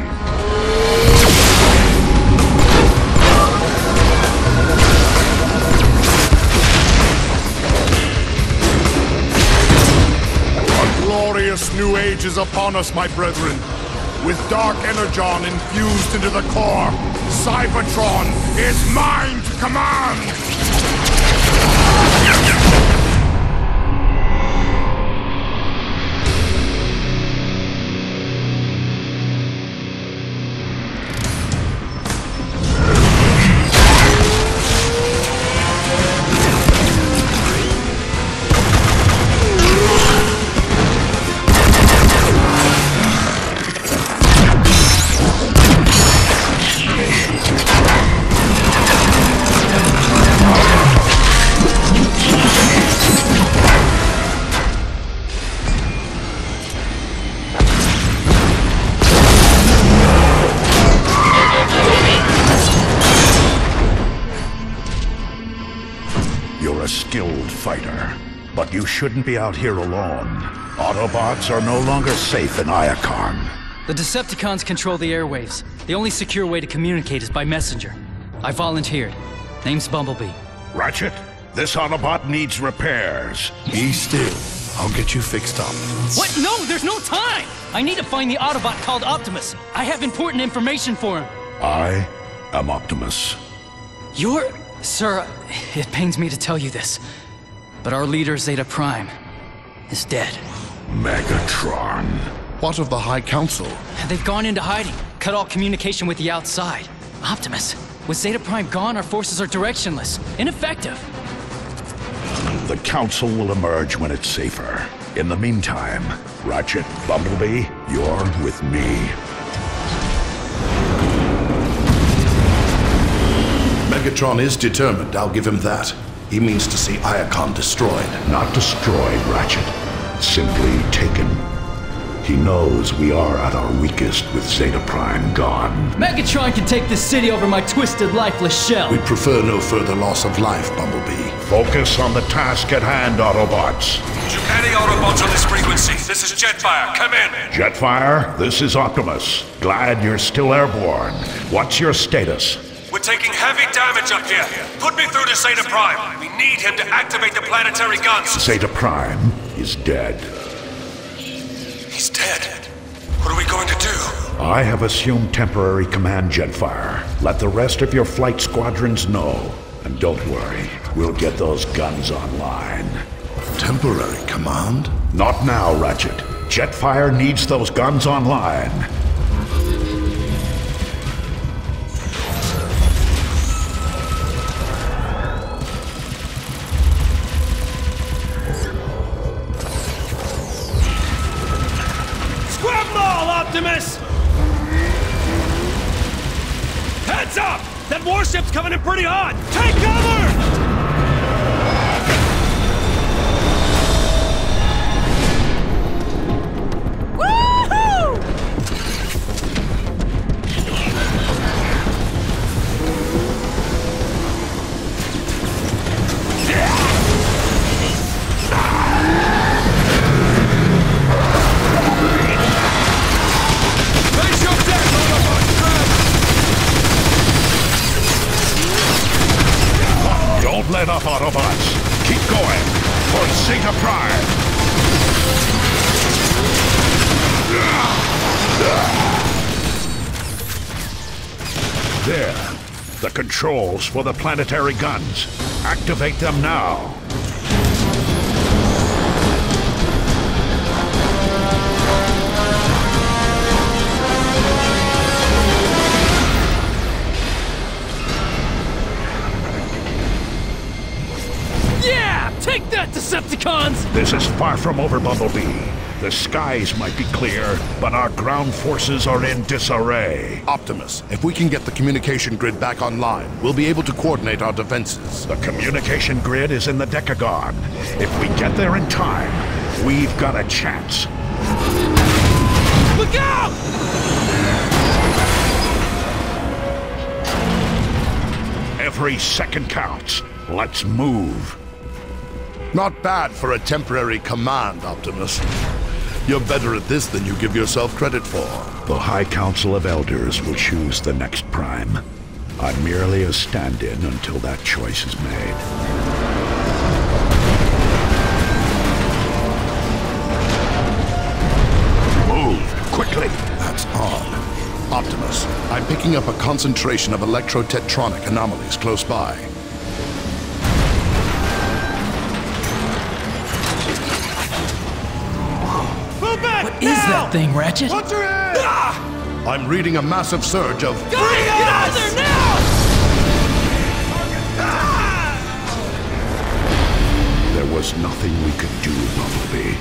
A glorious new age is upon us, my brethren. With Dark Energon infused into the core, Cybertron is mine to command! Shouldn't be out here alone. Autobots are no longer safe in Iacon. The Decepticons control the airwaves. The only secure way to communicate is by messenger. I volunteered. Name's Bumblebee. Ratchet, this Autobot needs repairs. Be still. I'll get you fixed up. What? No, there's no time! I need to find the Autobot called Optimus. I have important information for him. I am Optimus. You're. Sir, it pains me to tell you this, but our leader, Zeta Prime, is dead. Megatron. What of the High Council? They've gone into hiding, cut all communication with the outside. Optimus, with Zeta Prime gone, our forces are directionless, ineffective. The Council will emerge when it's safer. In the meantime, Ratchet, Bumblebee, you're with me. Megatron is determined, I'll give him that. He means to see Iacon destroyed. Not destroyed, Ratchet. Simply taken. He knows we are at our weakest with Zeta Prime gone. Megatron can take this city over my twisted, lifeless shell. We'd prefer no further loss of life, Bumblebee. Focus on the task at hand, Autobots. Any Autobots on this frequency? This is Jetfire. Come in. Jetfire, this is Optimus. Glad you're still airborne. What's your status? We're taking heavy damage up here. Put me through to Zeta Prime. We need him to activate the planetary guns. Zeta Prime is dead. He's dead. What are we going to do? I have assumed temporary command, Jetfire. Let the rest of your flight squadrons know. And don't worry, we'll get those guns online. Temporary command? Not now, Ratchet. Jetfire needs those guns online. Warship's coming in pretty hot! Take cover! Let up, Autobots. Keep going. For Zeta Prime. There. The controls for the planetary guns. Activate them now. This is far from over, Bumblebee. The skies might be clear, but our ground forces are in disarray. Optimus, if we can get the communication grid back online, we'll be able to coordinate our defenses. The communication grid is in the Decagon. If we get there in time, we've got a chance. Look out! Every second counts. Let's move. Not bad for a temporary command, Optimus. You're better at this than you give yourself credit for. The High Council of Elders will choose the next Prime. I'm merely a stand-in until that choice is made. Move, quickly! That's odd. Optimus, I'm picking up a concentration of electrotetronic anomalies close by. Back! That thing, Ratchet? Put your hand! Ah! I'm reading a massive surge of... Guys, get out of there now! There was nothing we could do, Bumblebee.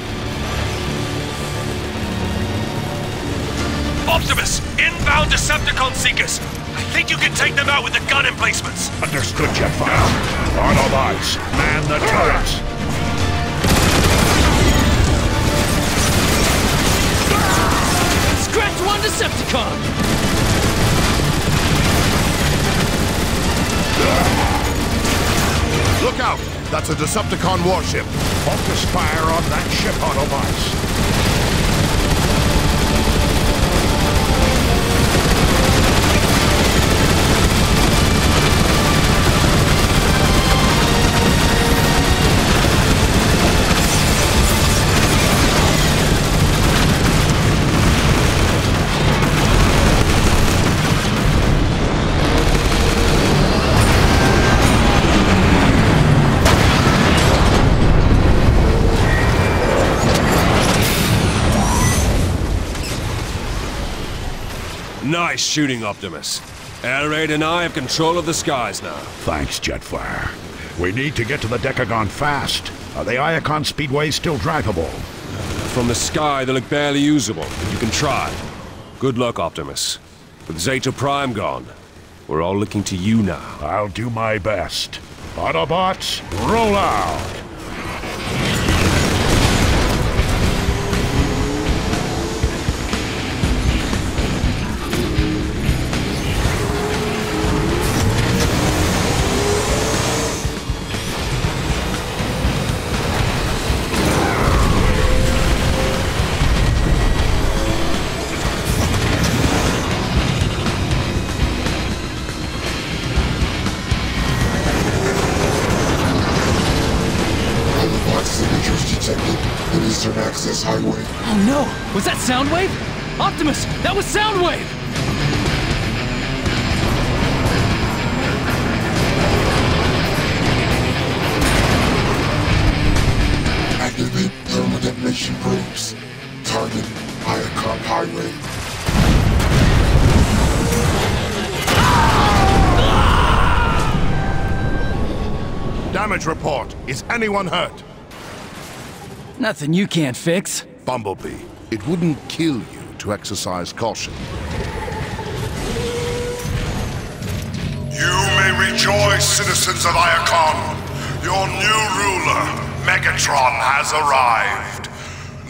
Optimus! Inbound Decepticon Seekers! I think you can take them out with the gun emplacements! Understood, Jetfire. Autobots, man the turrets! Decepticon! Look out! That's a Decepticon warship. Focus fire on that ship, Autobots. Shooting, Optimus. Air Raid and I have control of the skies now. Thanks, Jetfire. We need to get to the Decagon fast. Are the Iacon speedways still drivable? From the sky, they look barely usable, but you can try. Good luck, Optimus. With Zeta Prime gone, we're all looking to you now. I'll do my best. Autobots, roll out! That was Soundwave! Activate thermal detonation probes. Target Iacon Highway. Damage report. Is anyone hurt? Nothing you can't fix. Bumblebee, it wouldn't kill you to exercise caution. You may rejoice, citizens of Iacon. Your new ruler, Megatron, has arrived.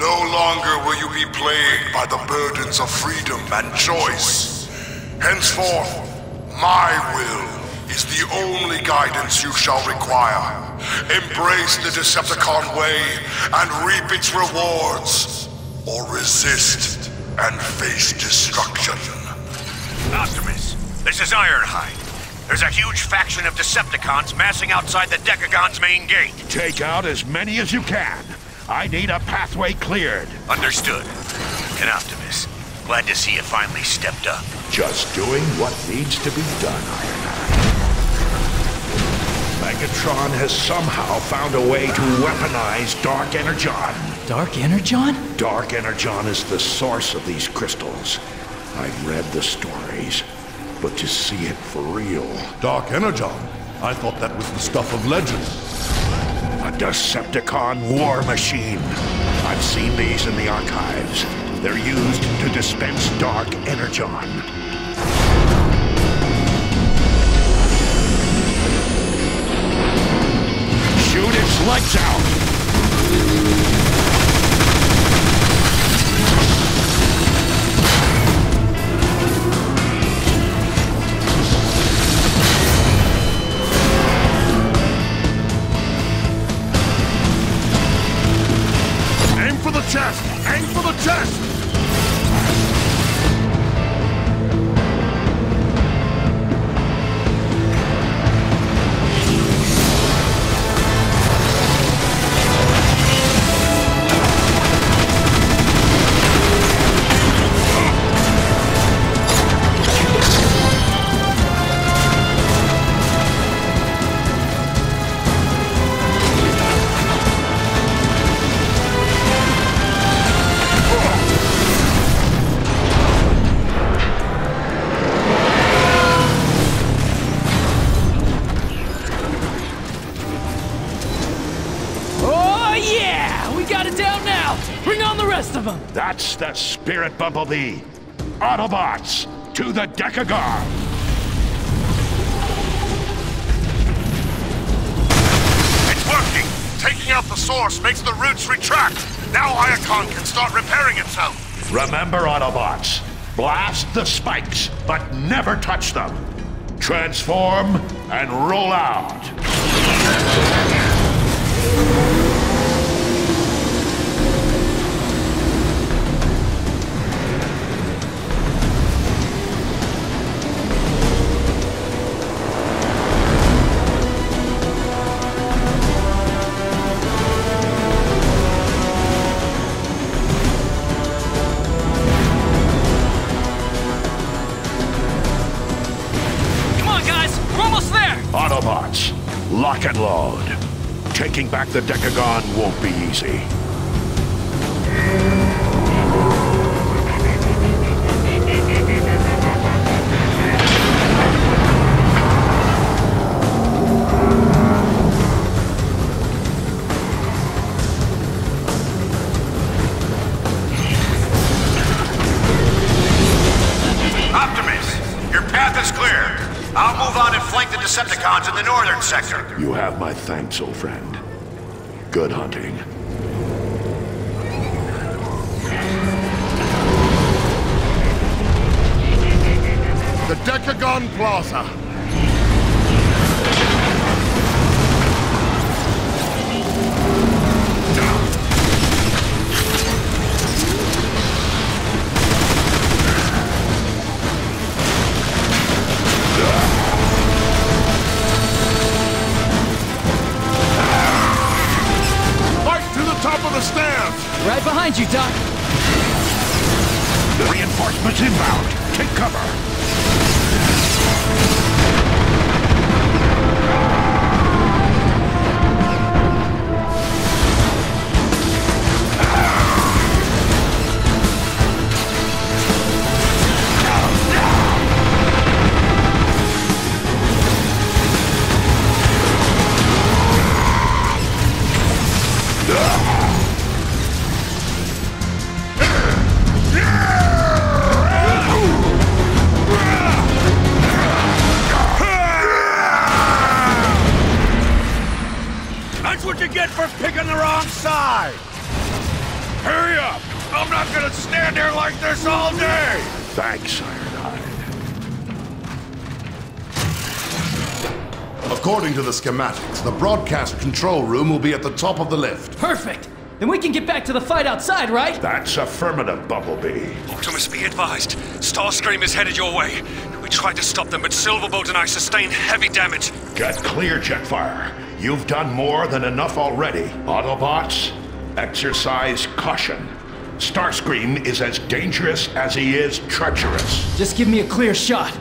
No longer will you be plagued by the burdens of freedom and choice. Henceforth, my will is the only guidance you shall require. Embrace the Decepticon way and reap its rewards, or resist and face destruction. Optimus, this is Ironhide. There's a huge faction of Decepticons massing outside the Decagon's main gate. Take out as many as you can. I need a pathway cleared. Understood. And Optimus, glad to see you finally stepped up. Just doing what needs to be done, Ironhide. Megatron has somehow found a way to weaponize Dark Energon. Dark Energon? Dark Energon is the source of these crystals. I've read the stories, but to see it for real. Dark Energon? I thought that was the stuff of legend. A Decepticon war machine. I've seen these in the archives. They're used to dispense Dark Energon. Shoot its lights out! Of them! That's the spirit, Bumblebee. Autobots, to the Decagon! It's working! Taking out the source makes the roots retract. Now Iacon can start repairing itself. Remember, Autobots, blast the spikes, but never touch them. Transform and roll out. Taking back the Decagon won't be easy. Optimus, your path is clear. I'll move on and flank the Decepticons in the northern sector. You have my thanks, old friend. Good hunting. The Decagon Plaza. Schematics, the broadcast control room will be at the top of the lift. Perfect. Then we can get back to the fight outside, right? That's affirmative, Bumblebee. Optimus, be advised. Starscream is headed your way. We tried to stop them, but Silverbolt and I sustained heavy damage. Get clear, Jetfire. You've done more than enough already. Autobots, exercise caution. Starscream is as dangerous as he is treacherous. Just give me a clear shot.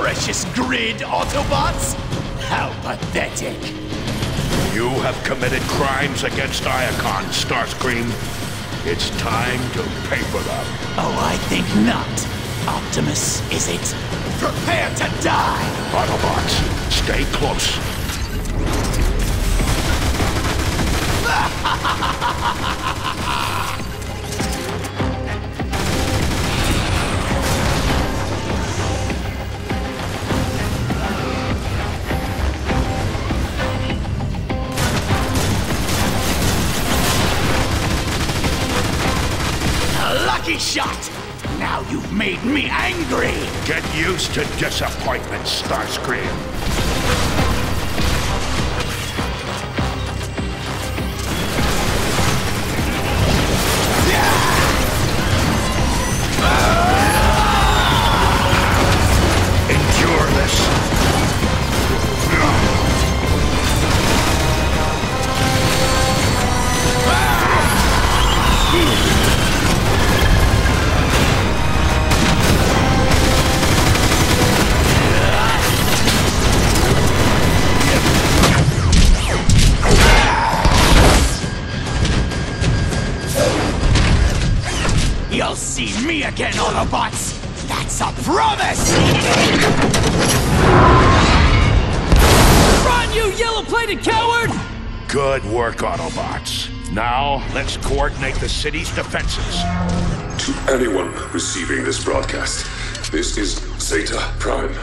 Precious grid, Autobots? How pathetic. You have committed crimes against Iacon, Starscream. It's time to pay for them. Oh, I think not. Optimus, is it? Prepare to die! Autobots, stay close. You've made me angry! Get used to disappointment, Starscream. Again, Autobots! That's a promise! Run, you yellow-plated coward! Good work, Autobots. Now, let's coordinate the city's defenses. To anyone receiving this broadcast, this is Zeta Prime.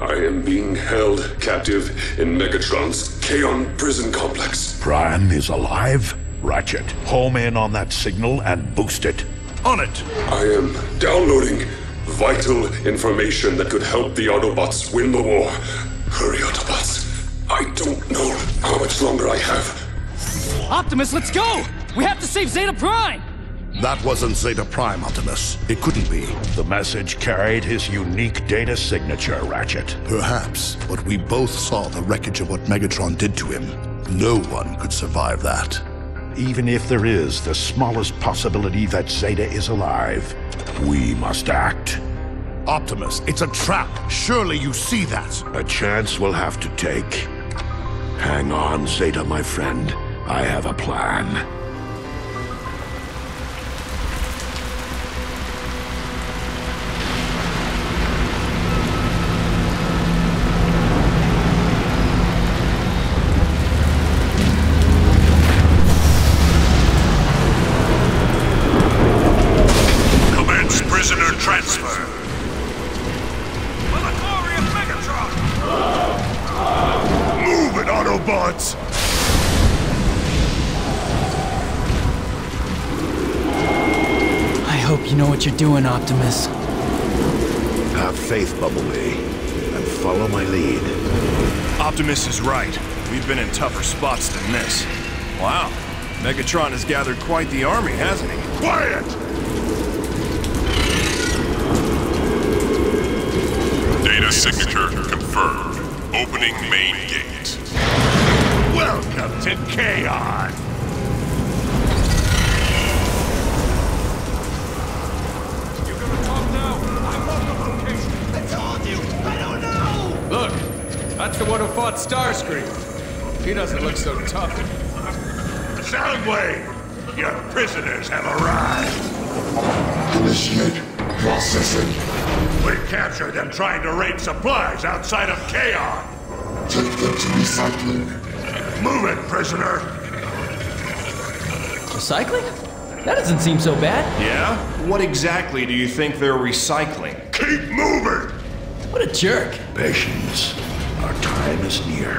I am being held captive in Megatron's Kaon prison complex. Prime is alive? Ratchet, home in on that signal and boost it. On it! I am downloading vital information that could help the Autobots win the war. Hurry, Autobots. I don't know how much longer I have. Optimus, let's go! We have to save Zeta Prime! That wasn't Zeta Prime, Optimus. It couldn't be. The message carried his unique data signature, Ratchet. Perhaps, but we both saw the wreckage of what Megatron did to him. No one could survive that. Even if there is the smallest possibility that Zeta is alive, we must act. Optimus, it's a trap. Surely you see that. A chance we'll have to take. Hang on, Zeta, my friend. I have a plan. Optimus is right. We've been in tougher spots than this. Wow. Megatron has gathered quite the army, hasn't he? Quiet! Data signature confirmed. Opening main gate. Welcome to Kaon! The one who fought Starscream. He doesn't look so tough. Soundwave! Your prisoners have arrived! Initiate processing. We captured them trying to raid supplies outside of Kaon! Take them to recycling. Move it, prisoner! Recycling? That doesn't seem so bad. Yeah? What exactly do you think they're recycling? Keep moving! What a jerk. Patience. Our time is near.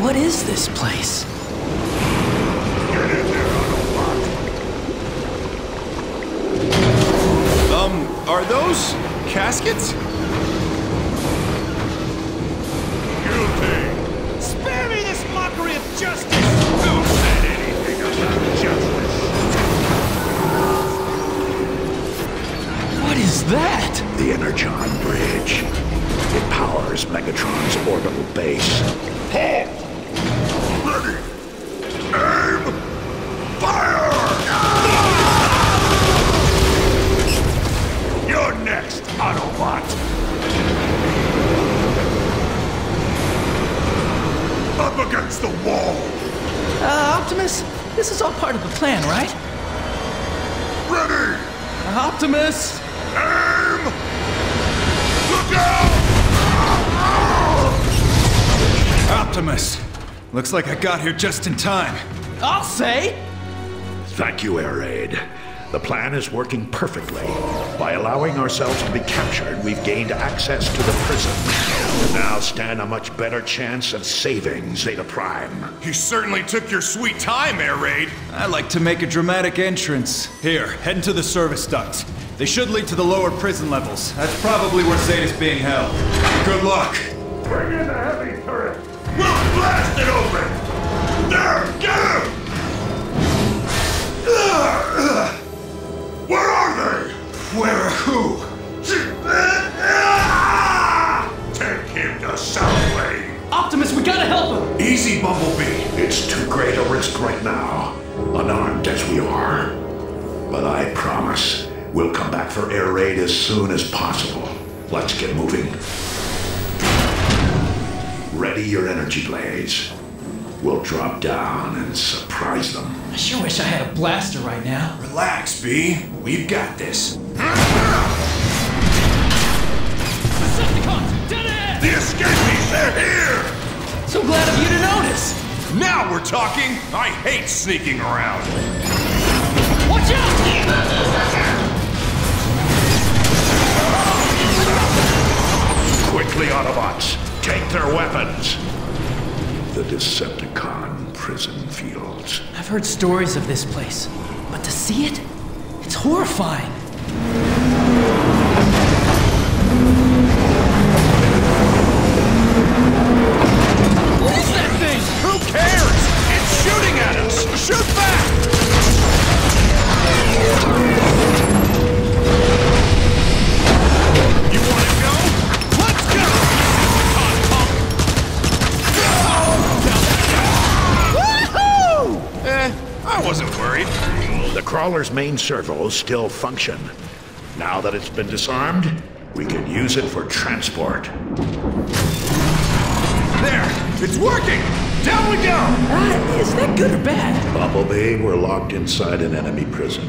What is this place? Get in there, Autobot! Um, are those caskets? Guilty! Spare me this mockery of justice! Looks like I got here just in time. I'll say! Thank you, Air Raid. The plan is working perfectly. By allowing ourselves to be captured, we've gained access to the prison. We now stand a much better chance of saving Zeta Prime. You certainly took your sweet time, Air Raid. I like to make a dramatic entrance. Here, head into the service ducts. They should lead to the lower prison levels. That's probably where Zeta's being held. Good luck. Bring in the heavy Where are who? Take him to Soundwave! Optimus, we gotta help him! Easy, Bumblebee! It's too great a risk right now, unarmed as we are. But I promise, we'll come back for Air Raid as soon as possible. Let's get moving. Ready your energy blades. We'll drop down and surprise them. I sure wish I had a blaster right now. Relax, B. We've got this. Decepticons, dead ahead! The escapees, they're here! So glad of you to notice! Now we're talking! I hate sneaking around. Watch out! Quickly, Autobots, take their weapons. The Decepticon prison fields. I've heard stories of this place, but to see it, it's horrifying. What crawler's main servos still function. Now that it's been disarmed, we can use it for transport. There! It's working! Down we go! Uh, is that good or bad? Bumblebee, we're locked inside an enemy prison.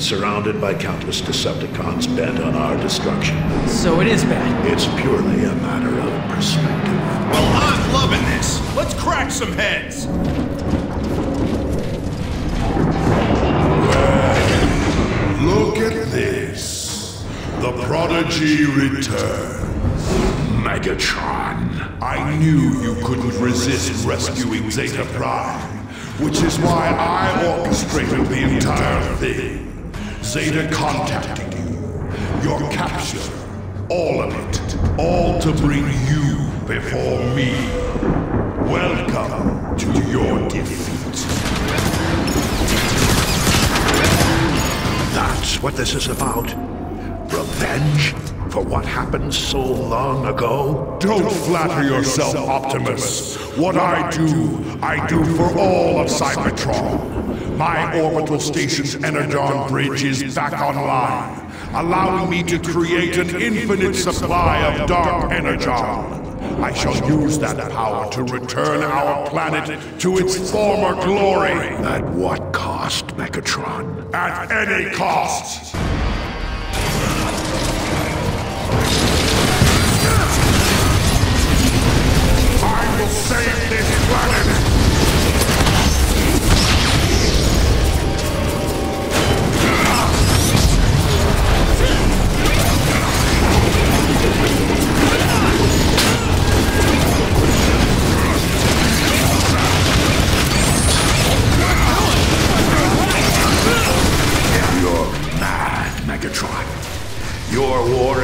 Surrounded by countless Decepticons bent on our destruction. So it is bad. It's purely a matter of perspective. Well, I'm loving this! Let's crack some heads! Look at this. The Prodigy returns. Megatron. I knew you couldn't resist rescuing Zeta Prime, which is why I orchestrated the entire thing. Zeta contacted you. Your capture. All of it. All to bring you before me. Welcome to your defeat. That's what this is about. Revenge for what happened so long ago? Don't flatter yourself, Optimus. What I do, I do for all of Cybertron. My orbital station's Energon bridge is back online, allowing me to create an infinite supply of dark Energon. I shall use that power to return our planet to its former glory. At what cost, Megatron? At any cost. I will save this planet!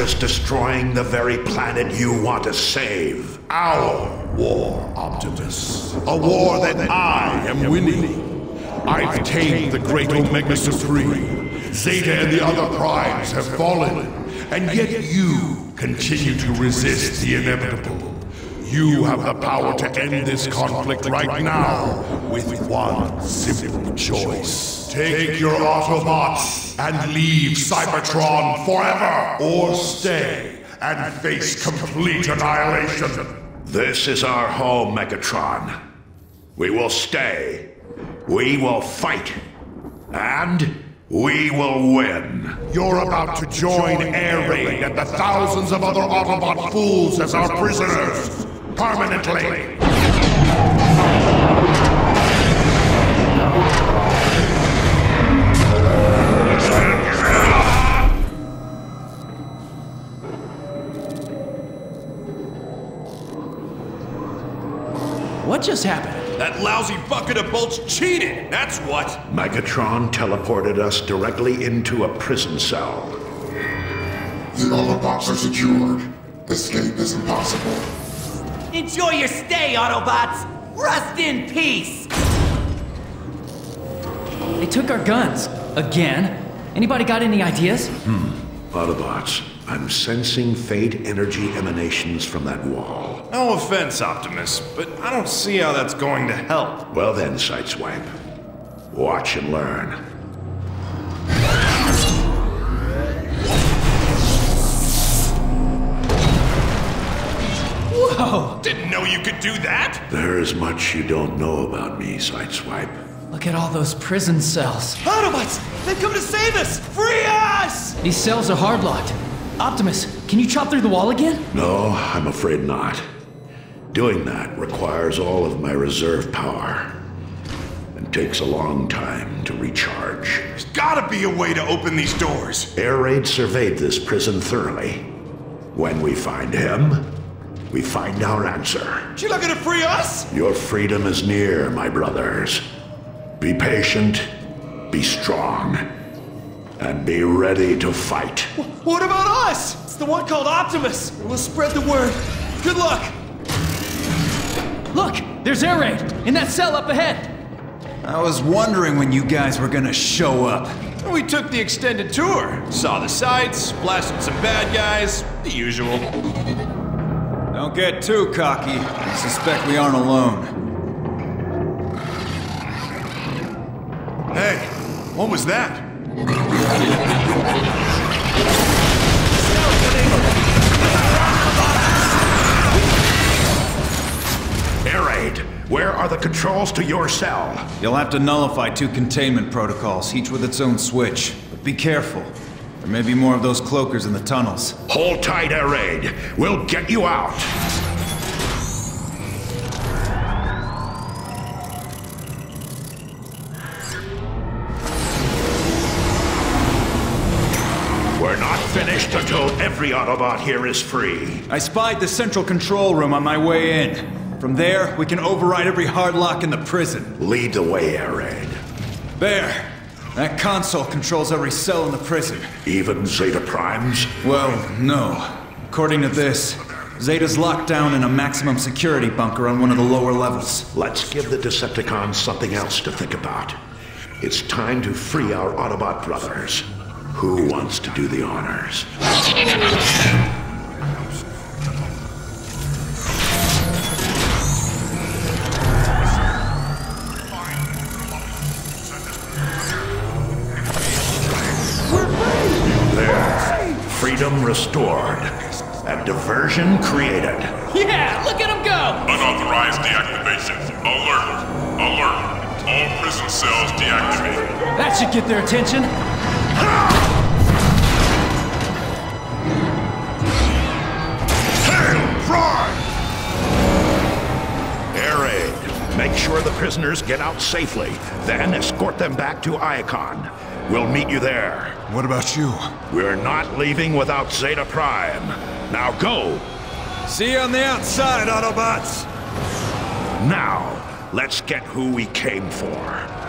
Is destroying the very planet you want to save. Our war, Optimus. A war that I am winning. I've tamed the great Omega Supreme. Zeta and the other primes have fallen, and yet you continue to resist the inevitable. You have the power to end this conflict right now with one simple choice. Take your Autobots and leave Cybertron forever, or stay and face complete annihilation. This is our home, Megatron. We will stay. We will fight. And we will win. You're about to join Air Raid and the thousands of other Autobot fools as our prisoners. Permanently. What just happened? That lousy bucket of bolts cheated, that's what! Megatron teleported us directly into a prison cell. The Autobots are secured. Escape is impossible. Enjoy your stay, Autobots! Rest in peace! They took our guns. Again? Anybody got any ideas? Hmm. Autobots, I'm sensing fate energy emanations from that wall. No offense, Optimus, but I don't see how that's going to help. Well then, Sideswipe. Watch and learn. Whoa! Didn't know you could do that! There's much you don't know about me, Sideswipe. Look at all those prison cells. Autobots! They've come to save us! Free us! These cells are hardlocked. Optimus, can you chop through the wall again? No, I'm afraid not. Doing that requires all of my reserve power. And takes a long time to recharge. There's gotta be a way to open these doors! Air Raid surveyed this prison thoroughly. When we find him, we find our answer. You're not gonna free us? Your freedom is near, my brothers. Be patient, be strong, and be ready to fight. What about us? It's the one called Optimus! We'll spread the word. Good luck! Look! There's Air Raid! In that cell up ahead! I was wondering when you guys were gonna show up. We took the extended tour. Saw the sights, blasted some bad guys, the usual. Don't get too cocky. I suspect we aren't alone. Hey, What was that? Air Raid, where are the controls to your cell? You'll have to nullify two containment protocols, each with its own switch. But be careful. There may be more of those cloakers in the tunnels. Hold tight, Air Raid. We'll get you out. We're not finished until every Autobot here is free. I spied the central control room on my way in. From there, we can override every hard lock in the prison. Lead the way, Air Raid. There! That console controls every cell in the prison. Even Zeta Primes? Well, no. According to this, Zeta's locked down in a maximum security bunker on one of the lower levels. Let's give the Decepticons something else to think about. It's time to free our Autobot brothers. Who wants to do the honors? Restored. And diversion created. Yeah, look at him go! Unauthorized deactivation. Alert! Alert! All prison cells deactivated. That should get their attention. Air Raid. Make sure the prisoners get out safely. Then escort them back to Iacon. We'll meet you there. What about you? We're not leaving without Zeta Prime. Now go! See you on the outside, Autobots! Now, let's get who we came for.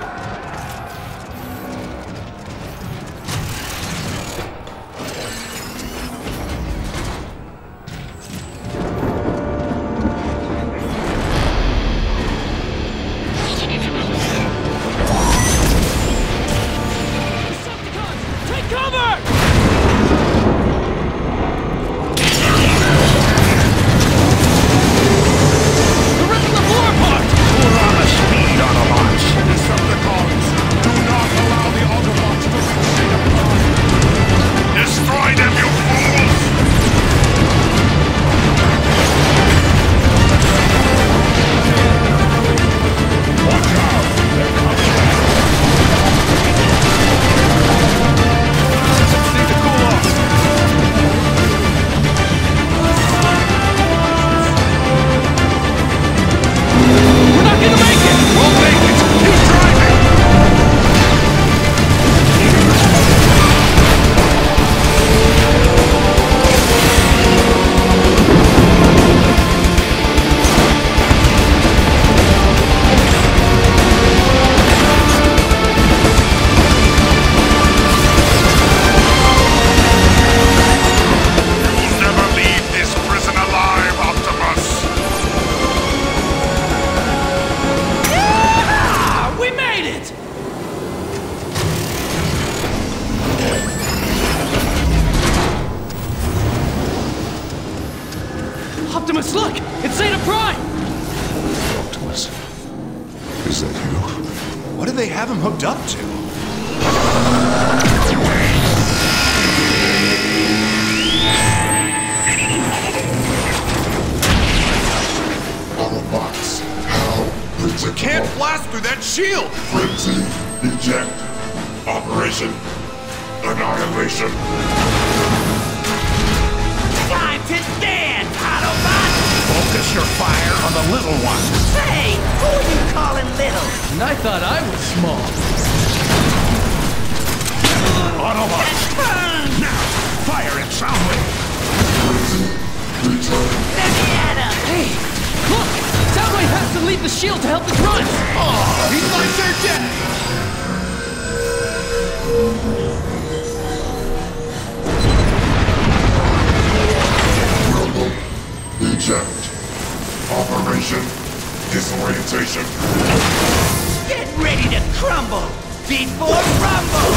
Ready to crumble before rumble!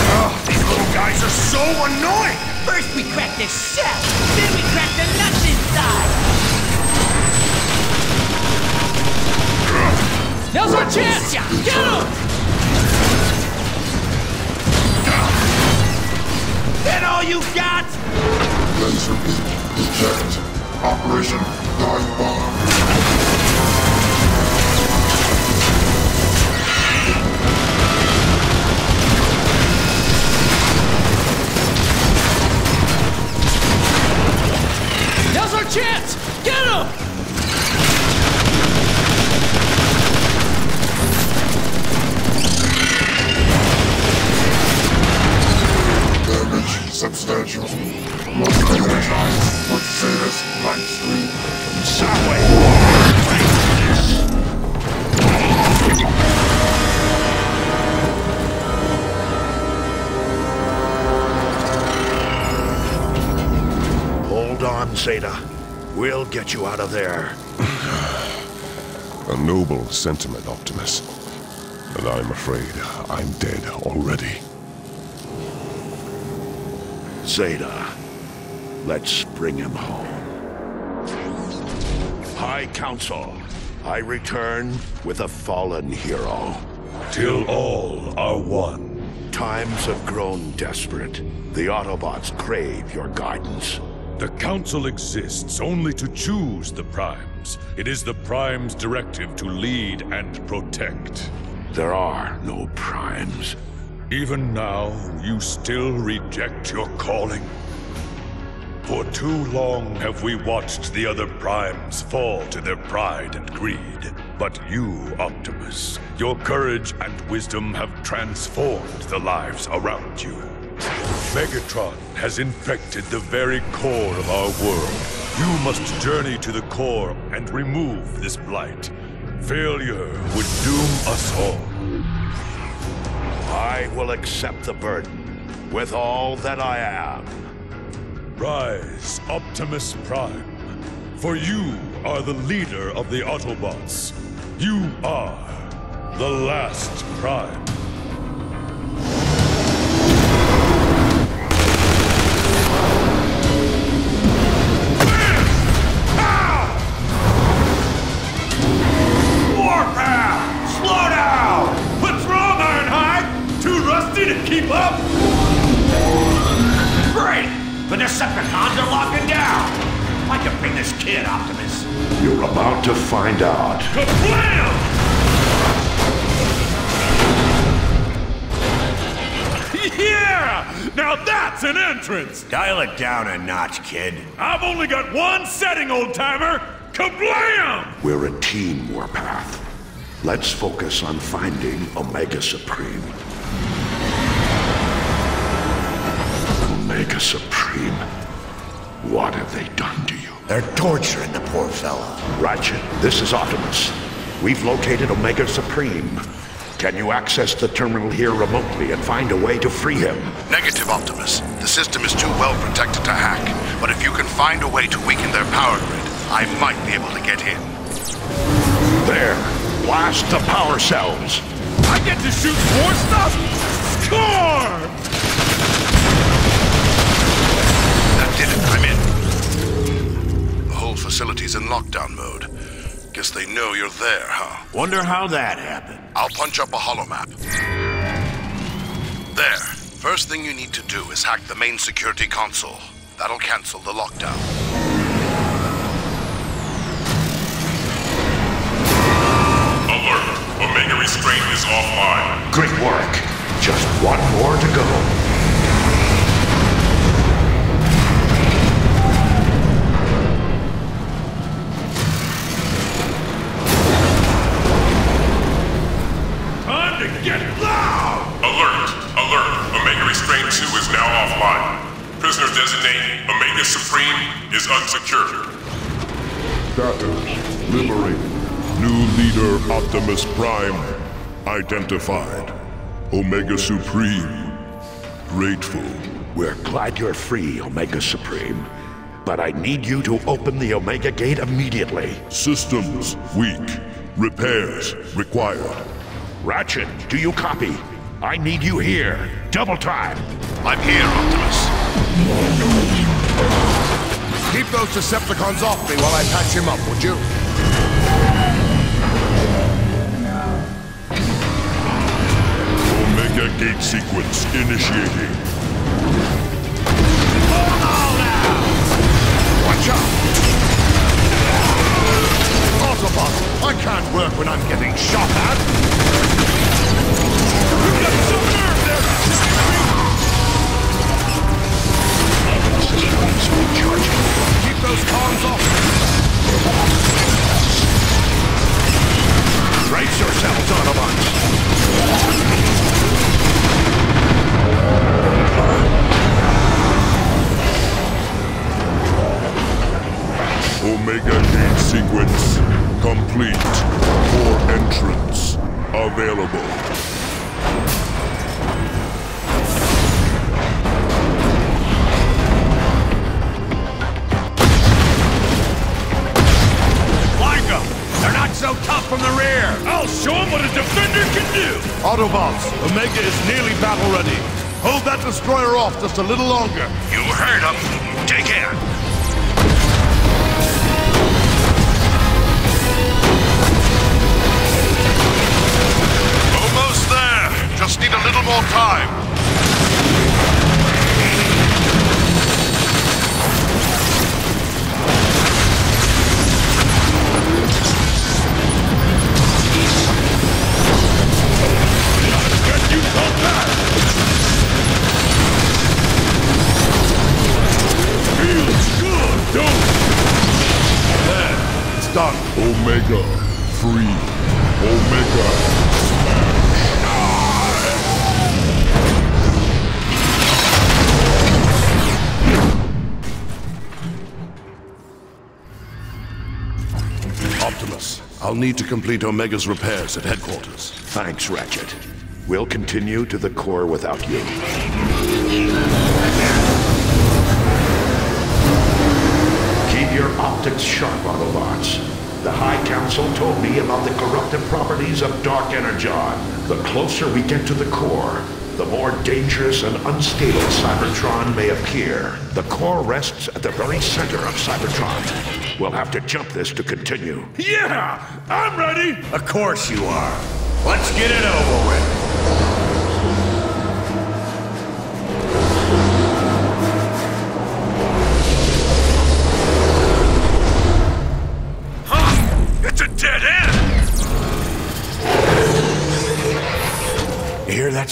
These little guys are so annoying! First we crack the shell, then we crack the nuts inside! Now's our chance! Get him! you got? Laserbeak eject. Operation Dive Bomb. Chance! Get him! Damage substantial. Must energize with Zeta's light stream. Hold on, Zeta. We'll get you out of there. A noble sentiment, Optimus. And I'm afraid I'm dead already. Zeta, let's bring him home. High Council, I return with a fallen hero. Till all are one. Times have grown desperate. The Autobots crave your guidance. The Council exists only to choose the Primes. It is the Prime's directive to lead and protect. There are no Primes. Even now, you still reject your calling? For too long have we watched the other Primes fall to their pride and greed. But you, Optimus, your courage and wisdom have transformed the lives around you. Megatron has infected the very core of our world. You must journey to the core and remove this blight. Failure would doom us all. I will accept the burden with all that I am. Rise, Optimus Prime. For you are the leader of the Autobots. You are the last Prime. This kid, Optimus. You're about to find out. Kablam! Yeah! Now that's an entrance! Dial it down a notch, kid. I've only got one setting, old timer! Kablam! We're a team, Warpath. Let's focus on finding Omega Supreme. Omega Supreme. What have they done to you? They're torturing the poor fella. Ratchet, this is Optimus. We've located Omega Supreme. Can you access the terminal here remotely and find a way to free him? Negative, Optimus. The system is too well protected to hack. But if you can find a way to weaken their power grid, I might be able to get in. There! Blast the power cells! I get to shoot more stuff? Score! That did it. I'm in. Facility's in lockdown mode. Guess they know you're there, huh? Wonder how that happened. I'll punch up a holomap. There. First thing you need to do is hack the main security console. That'll cancel the lockdown. Identified. Omega Supreme grateful. We're glad you're free, Omega Supreme. But I need you to open the Omega Gate immediately. Systems weak. Repairs required. Ratchet, do you copy? I need you here. Double time. I'm here, Optimus. Keep those Decepticons off me while I patch him up, would you? Barrier gate sequence initiating. Watch out! Autobot, I can't work when I'm getting shot at! You've got some nerve there! Keep those cons off! Brace yourselves, Omega gate sequence complete. Core entrance available. So tough from the rear! I'll show them what a defender can do! Autobots, Omega is nearly battle ready. Hold that destroyer off just a little longer. You heard him. Take care. Almost there. Just need a little more time. Done. Omega free. Omega smash. Optimus, I'll need to complete Omega's repairs at headquarters. Thanks, Ratchet. We'll continue to the core without you. Keep your optics sharp, Autobots. The High Council told me about the corruptive properties of Dark Energon. The closer we get to the core, the more dangerous and unstable Cybertron may appear. The core rests at the very center of Cybertron. We'll have to jump this to continue. Yeah! I'm ready! Of course you are. Let's get it over with.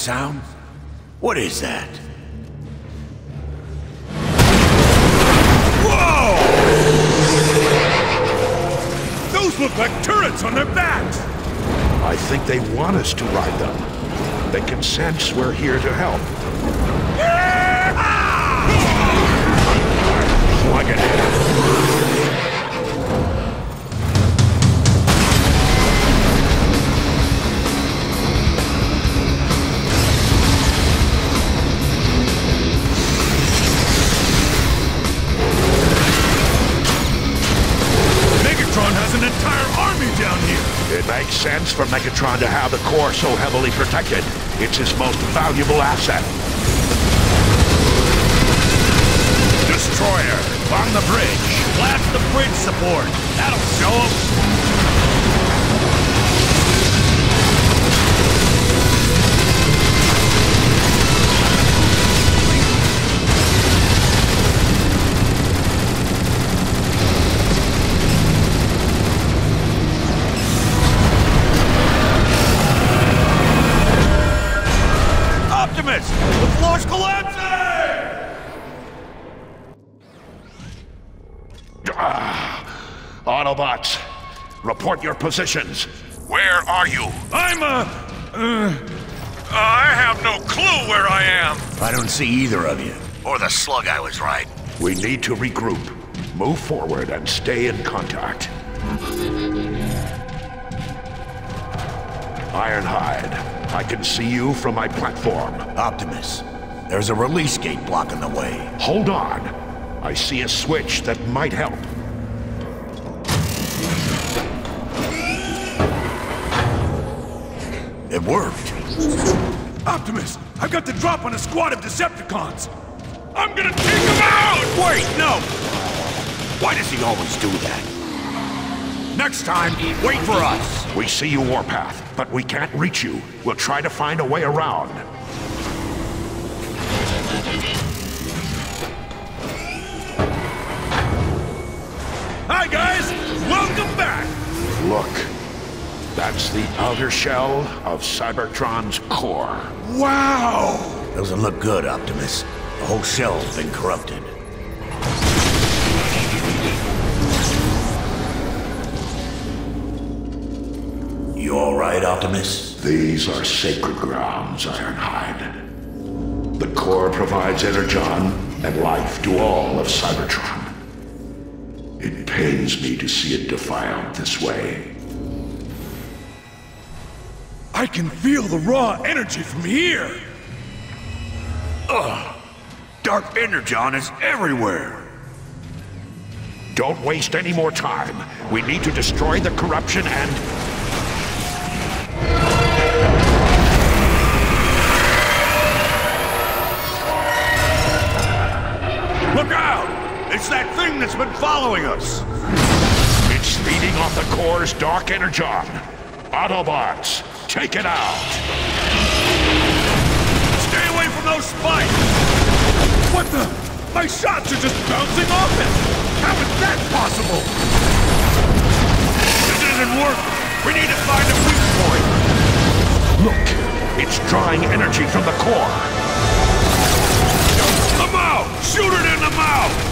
Sound? What is that? Whoa! Those look like turrets on their backs! I think they want us to ride them. They can sense we're here to help. For Megatron to have the core so heavily protected. It's his most valuable asset. Destroyer, on the bridge. Blast the bridge support. That'll show them. Report your positions. Where are you? I'm, uh, uh... I have no clue where I am. I don't see either of you. Or the slug I was right. We need to regroup. Move forward and stay in contact. Ironhide, I can see you from my platform. Optimus, there's a release gate blocking the way. Hold on. I see a switch that might help. It worked. Optimus, I've got the drop on a squad of Decepticons. I'm gonna take them out! Wait, no! Why does he always do that? Next time, wait for us! We see you, Warpath, but we can't reach you. We'll try to find a way around. Hi, guys! Welcome back! Look, outer shell of Cybertron's core. Wow! Doesn't look good, Optimus. The whole shell's been corrupted. You alright, Optimus? These are sacred grounds, Ironhide. The core provides energon and life to all of Cybertron. It pains me to see it defiled this way. I can feel the raw energy from here! Ugh! Dark energon is everywhere! Don't waste any more time. We need to destroy the corruption and... Look out! It's that thing that's been following us! It's feeding off the core's dark energon. Autobots, take it out! Stay away from those spikes! What the? My shots are just bouncing off it! How is that possible? This isn't working! We need to find a weak point! Look, it's drawing energy from the core. The mouth! Shoot it in the mouth!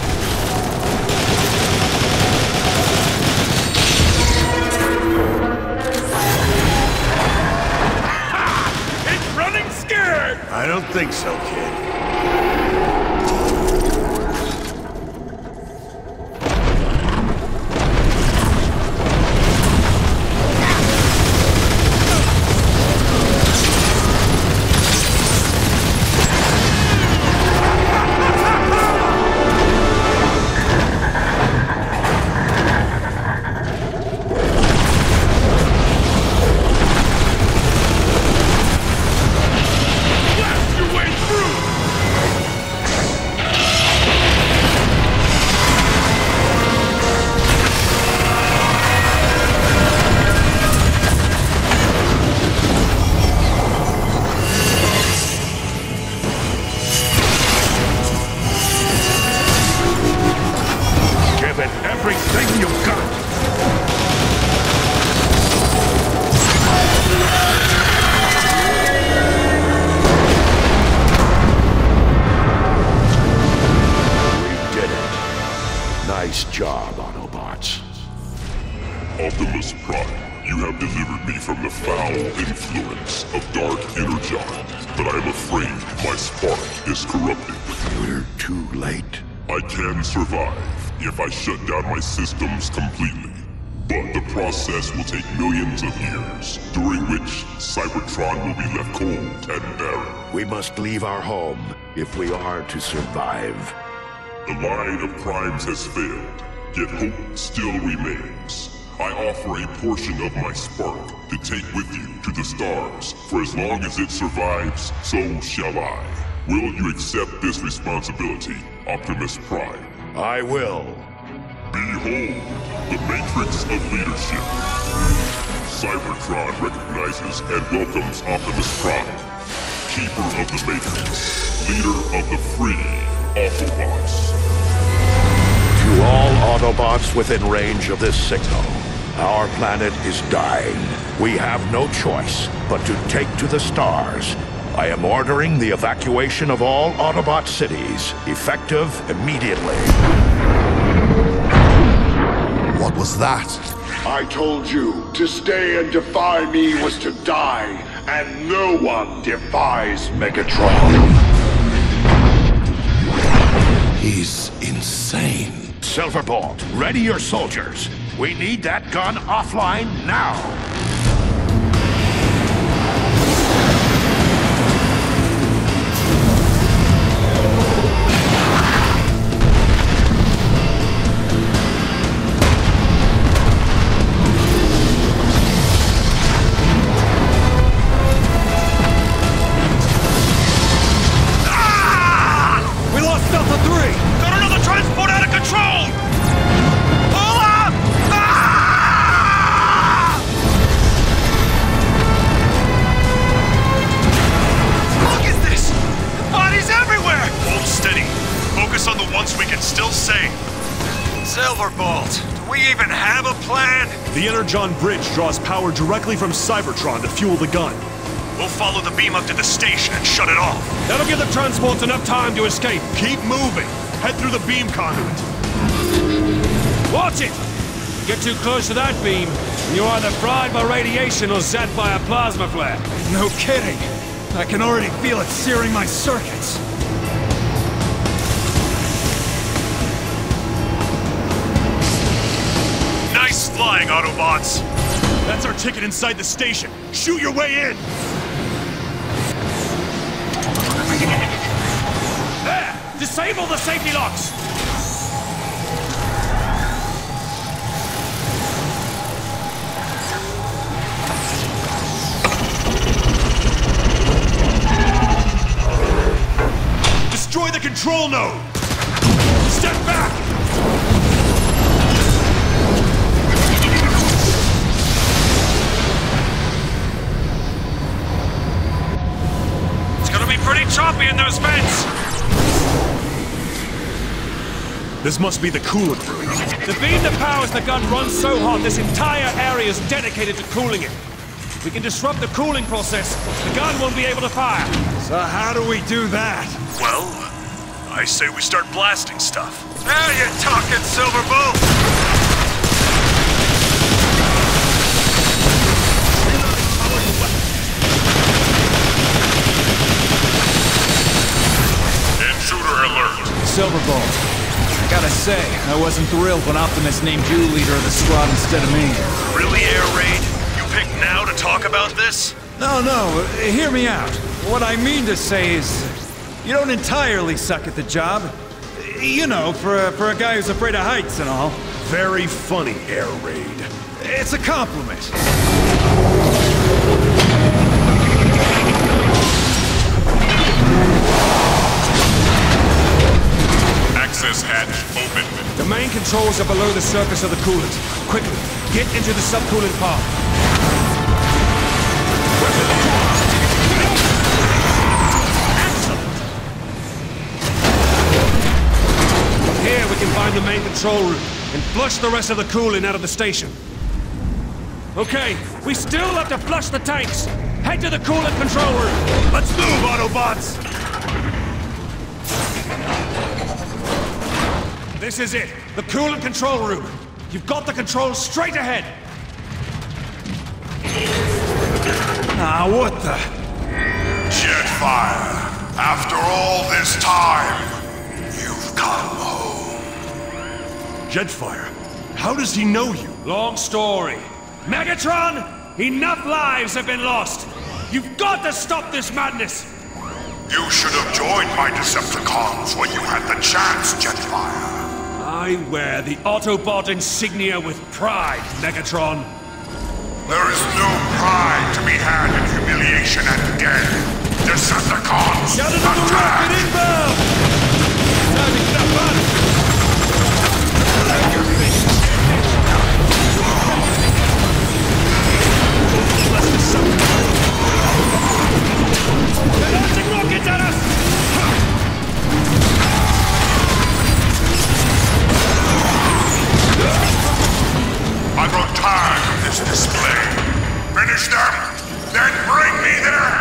Scared! I don't think so, kid. Will be left cold and barren. We must leave our home if we are to survive. The line of Primes has failed, yet hope still remains. I offer a portion of my spark to take with you to the stars. For as long as it survives, so shall I. Will you accept this responsibility, Optimus Prime? I will. Behold, the Matrix of Leadership. Cybertron recognizes and welcomes Optimus Prime, Keeper of the Matrix, leader of the free Autobots. To all Autobots within range of this signal, our planet is dying. We have no choice but to take to the stars. I am ordering the evacuation of all Autobot cities, effective immediately. What was that? I told you, to stay and defy me was to die, and no one defies Megatron. He's insane. Silverbolt, ready your soldiers. We need that gun offline now. The Energon Bridge draws power directly from Cybertron to fuel the gun. We'll follow the beam up to the station and shut it off. That'll give the transports enough time to escape. Keep moving. Head through the beam conduit. Watch it! Get too close to that beam, and you're either fried by radiation or zapped by a plasma flare. No kidding. I can already feel it searing my circuits. Autobots! That's our ticket inside the station. Shoot your way in! There! Disable the safety locks! Destroy the control node! Be in those vents! This must be the coolant room. The beam that powers the gun runs so hot, this entire area is dedicated to cooling it. We can disrupt the cooling process. The gun won't be able to fire. So how do we do that? Well, I say we start blasting stuff. Now you're talking, Silverbolt! Alert. Silverbolt. I gotta say, I wasn't thrilled when Optimus named you leader of the squad instead of me. Really, Air Raid? You pick now to talk about this? No, no, uh, hear me out. What I mean to say is, you don't entirely suck at the job. You know, for a, for a guy who's afraid of heights and all. Very funny, Air Raid. It's a compliment. Access hatch open. The main controls are below the surface of the coolant. Quickly, get into the subcoolant pod. Excellent! Here we can find the main control room and flush the rest of the coolant out of the station. Okay, we still have to flush the tanks. Head to the coolant control room. Let's move, Autobots! This is it, the coolant control room. You've got the controls straight ahead. Ah, what the? Jetfire, after all this time, you've come home. Jetfire, how does he know you? Long story. Megatron, enough lives have been lost. You've got to stop this madness. You should have joined my Decepticons when you had the chance, Jetfire. I wear the Autobot insignia with pride, Megatron. There is no pride to be had in humiliation and death. Decepticons, Shout it on the rocket inbound! Grow tired of this display. Finish them, then bring me their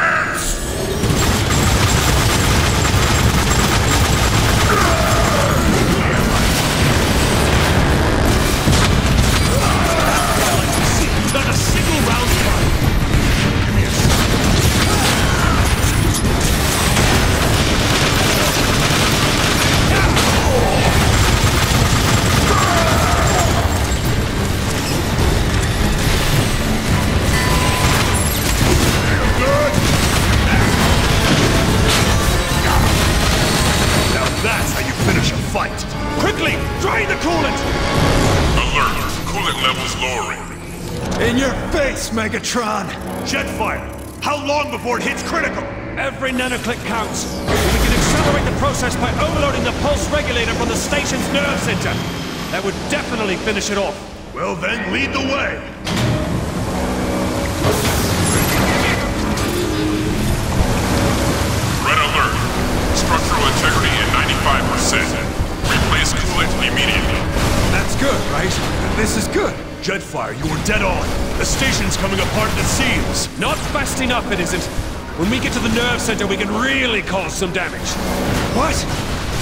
Quickly, drain the coolant! Alert. Coolant levels lowering. In your face, Megatron! Jetfire, how long before it hits critical? Every nanoclick counts. We can accelerate the process by overloading the pulse regulator from the station's nerve center. That would definitely finish it off. Well then, lead the way. Red alert. Structural integrity at 95%. Replace coolant immediately. That's good, right? This is good. Jetfire, you were dead on. The station's coming apart at the seams. Not fast enough, it isn't. When we get to the nerve center, we can really cause some damage. What?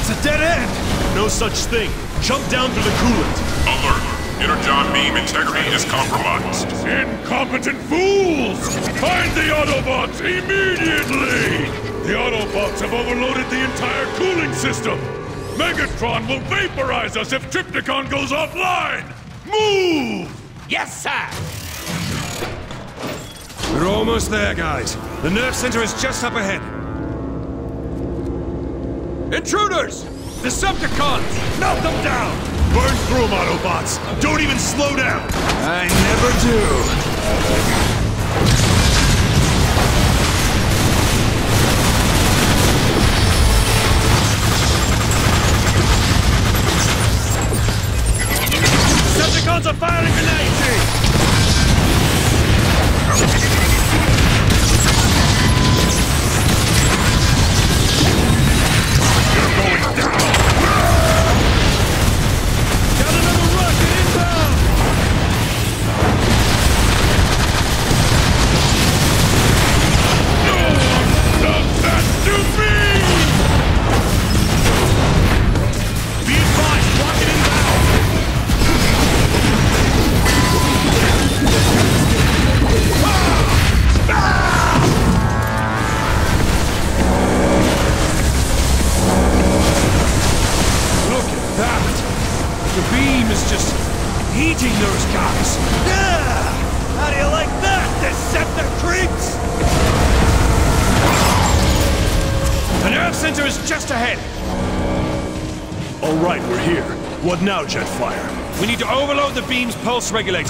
It's a dead end! No such thing. Jump down through the coolant. Alert! Energon beam integrity is compromised. Incompetent fools! Find the Autobots immediately! The Autobots have overloaded the entire cooling system! Megatron will vaporize us if Trypticon goes offline! Move! Yes, sir! We're almost there, guys. The nerve center is just up ahead. Intruders! Decepticons! Melt them down! Burn through them, Autobots! Don't even slow down! I never do. Decepticons are firing grenades! Beam's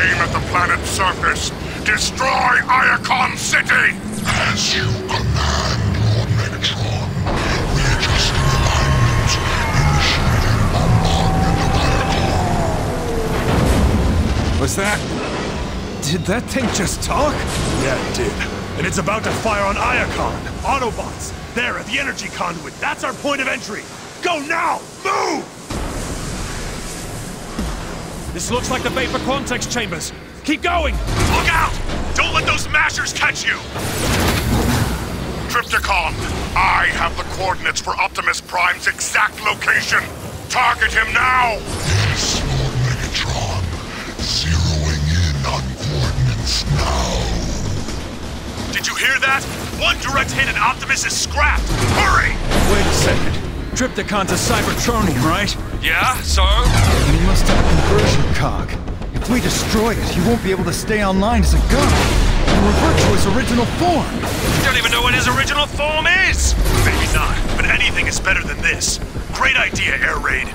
aim at the planet's surface. Destroy Iacon City! As you command, Lord Megatron. Readjusting alignment. Initiating bombardment of Iacon. What's that? Did that thing just talk? Yeah, it did. And it's about to fire on Iacon. Autobots, There, at the energy conduit. That's our point of entry. Go now! Move! This looks like the Vapor Quantex chambers. Keep going! Look out! Don't let those mashers catch you! Trypticon, I have the coordinates for Optimus Prime's exact location. Target him now! Yes, Lord Megatron. Zeroing in on coordinates now. Did you hear that? One direct hit and Optimus is scrapped! Hurry! Wait a second. Trypticon's a Cybertronian, right? Yeah, so? And he must have a conversion cog. If we destroy it, he won't be able to stay online as a gun. He'll revert to his original form. You don't even know what his original form is! Maybe not, but anything is better than this. Great idea, Air Raid.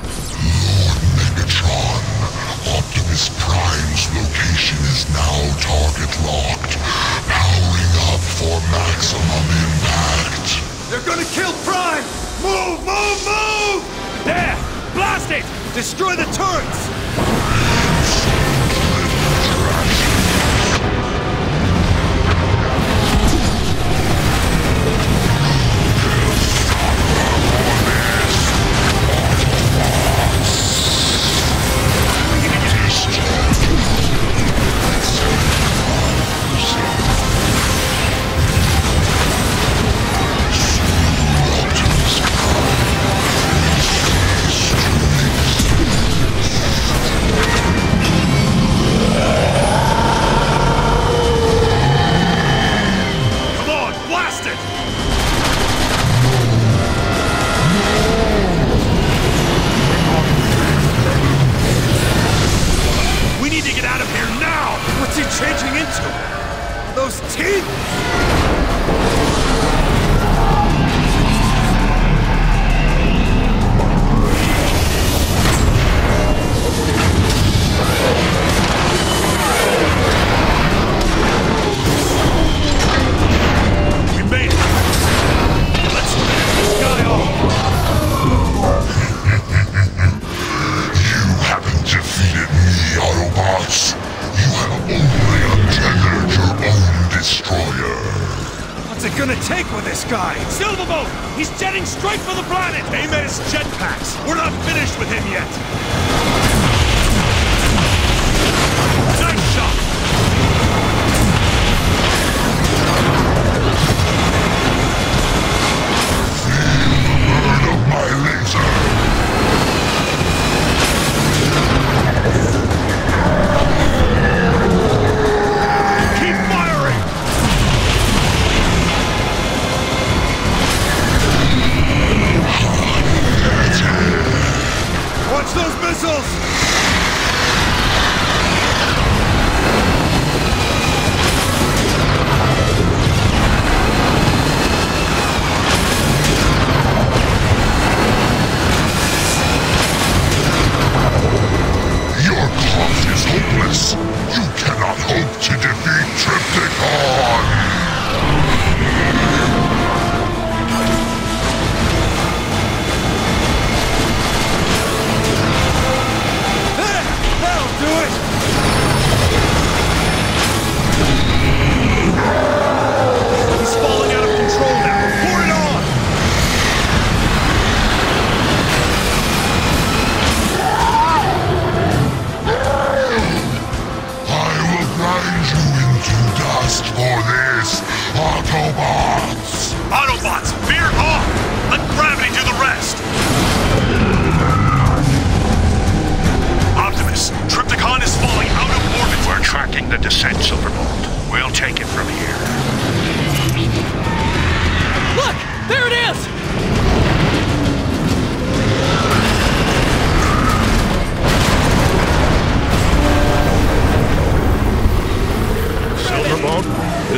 Megatron, Optimus Prime's location is now target locked. Powering up for maximum impact. They're gonna kill Prime! Move, move, move! There! Blast it! Destroy the turrets!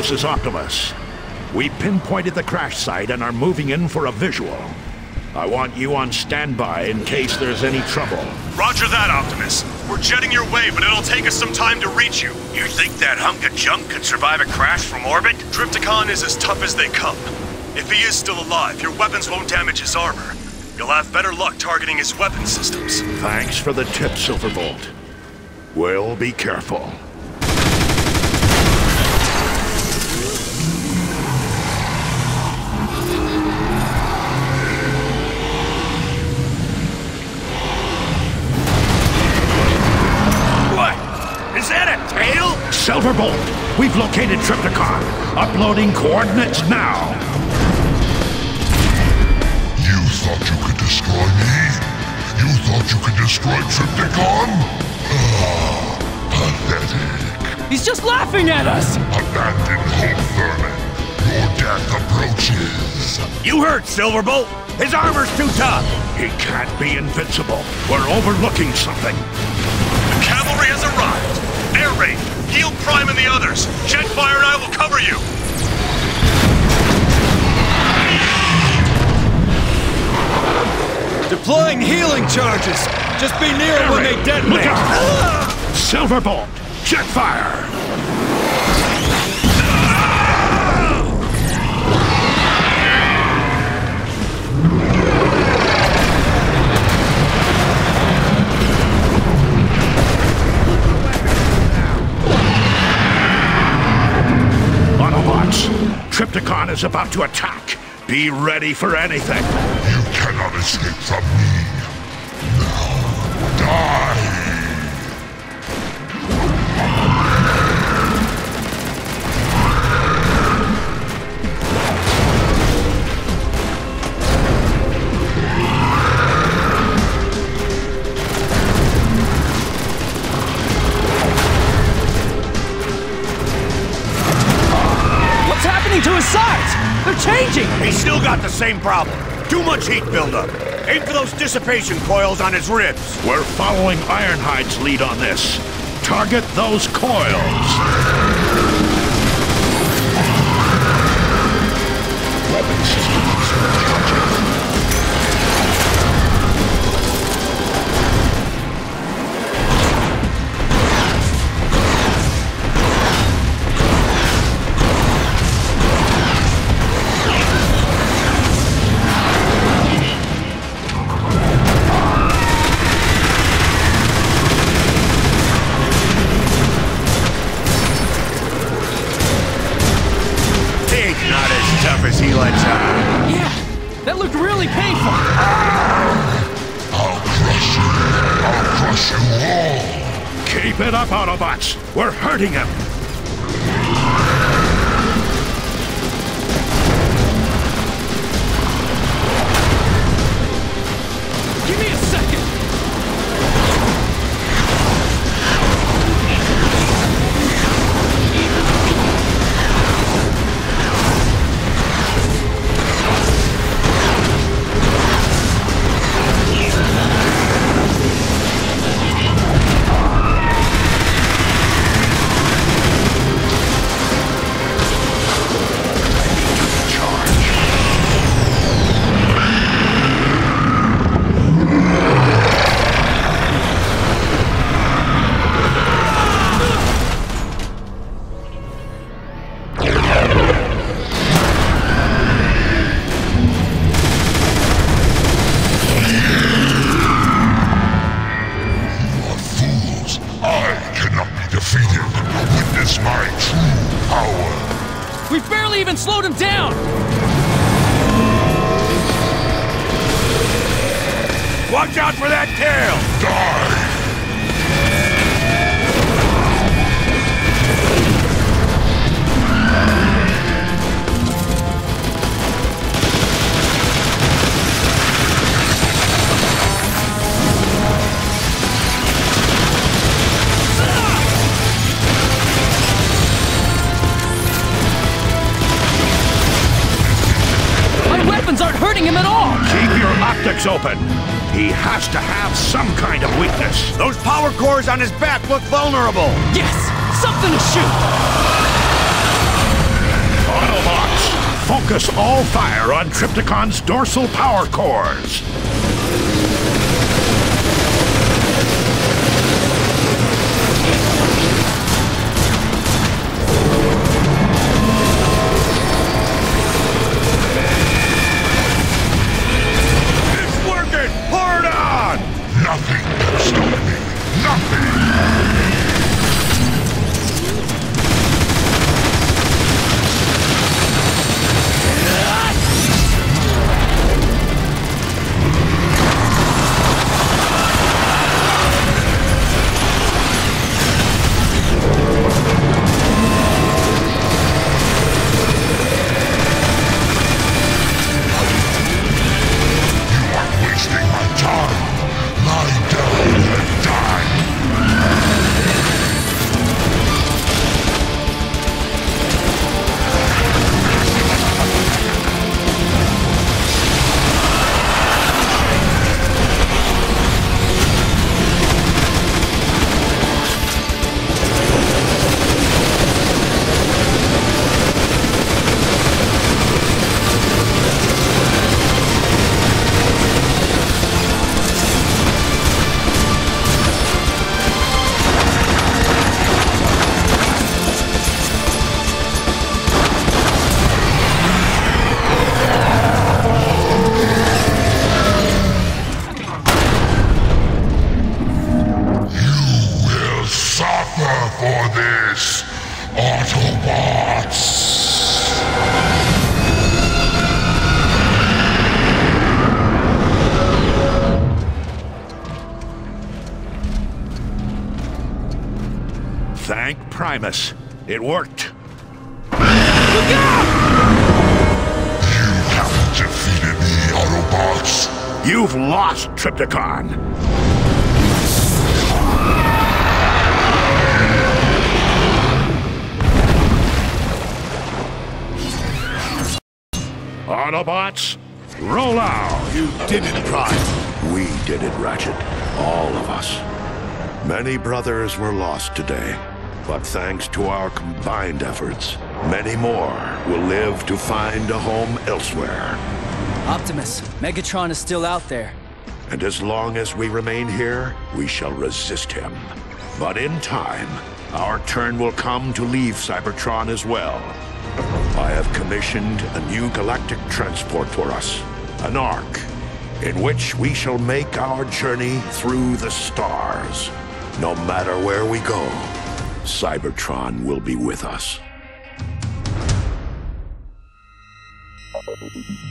This is Optimus. We pinpointed the crash site and are moving in for a visual. I want you on standby in case there's any trouble. Roger that, Optimus. We're jetting your way, but it'll take us some time to reach you. You think that hunk of junk could survive a crash from orbit? Trypticon is as tough as they come. If he is still alive, your weapons won't damage his armor. You'll have better luck targeting his weapon systems. Thanks for the tip, Silverbolt. We'll be careful. Silverbolt! We've located Trypticon. Uploading coordinates now. You thought you could destroy me? You thought you could destroy Trypticon? Ah, pathetic. He's just laughing at us! Abandon hope, vermin. Your death approaches. You heard Silverbolt? His armor's too tough. He can't be invincible. We're overlooking something. The cavalry has arrived. Air raid. Heal Prime and the others. Jetfire and I will cover you. Deploying healing charges. Just be near it when they detonate. Look out! Silverbolt! Jetfire! Trypticon is about to attack. Be ready for anything. You cannot escape from me. Now, die! They're! He's still got the same problem. Too much heat buildup. Aim for those dissipation coils on his ribs. We're following Ironhide's lead on this. Target those coils. Weapon systems hurting him. to find a home elsewhere. Optimus, Megatron is still out there. And as long as we remain here, we shall resist him. But in time, our turn will come to leave Cybertron as well. I have commissioned a new galactic transport for us, an ark, in which we shall make our journey through the stars. No matter where we go, Cybertron will be with us. Thank you.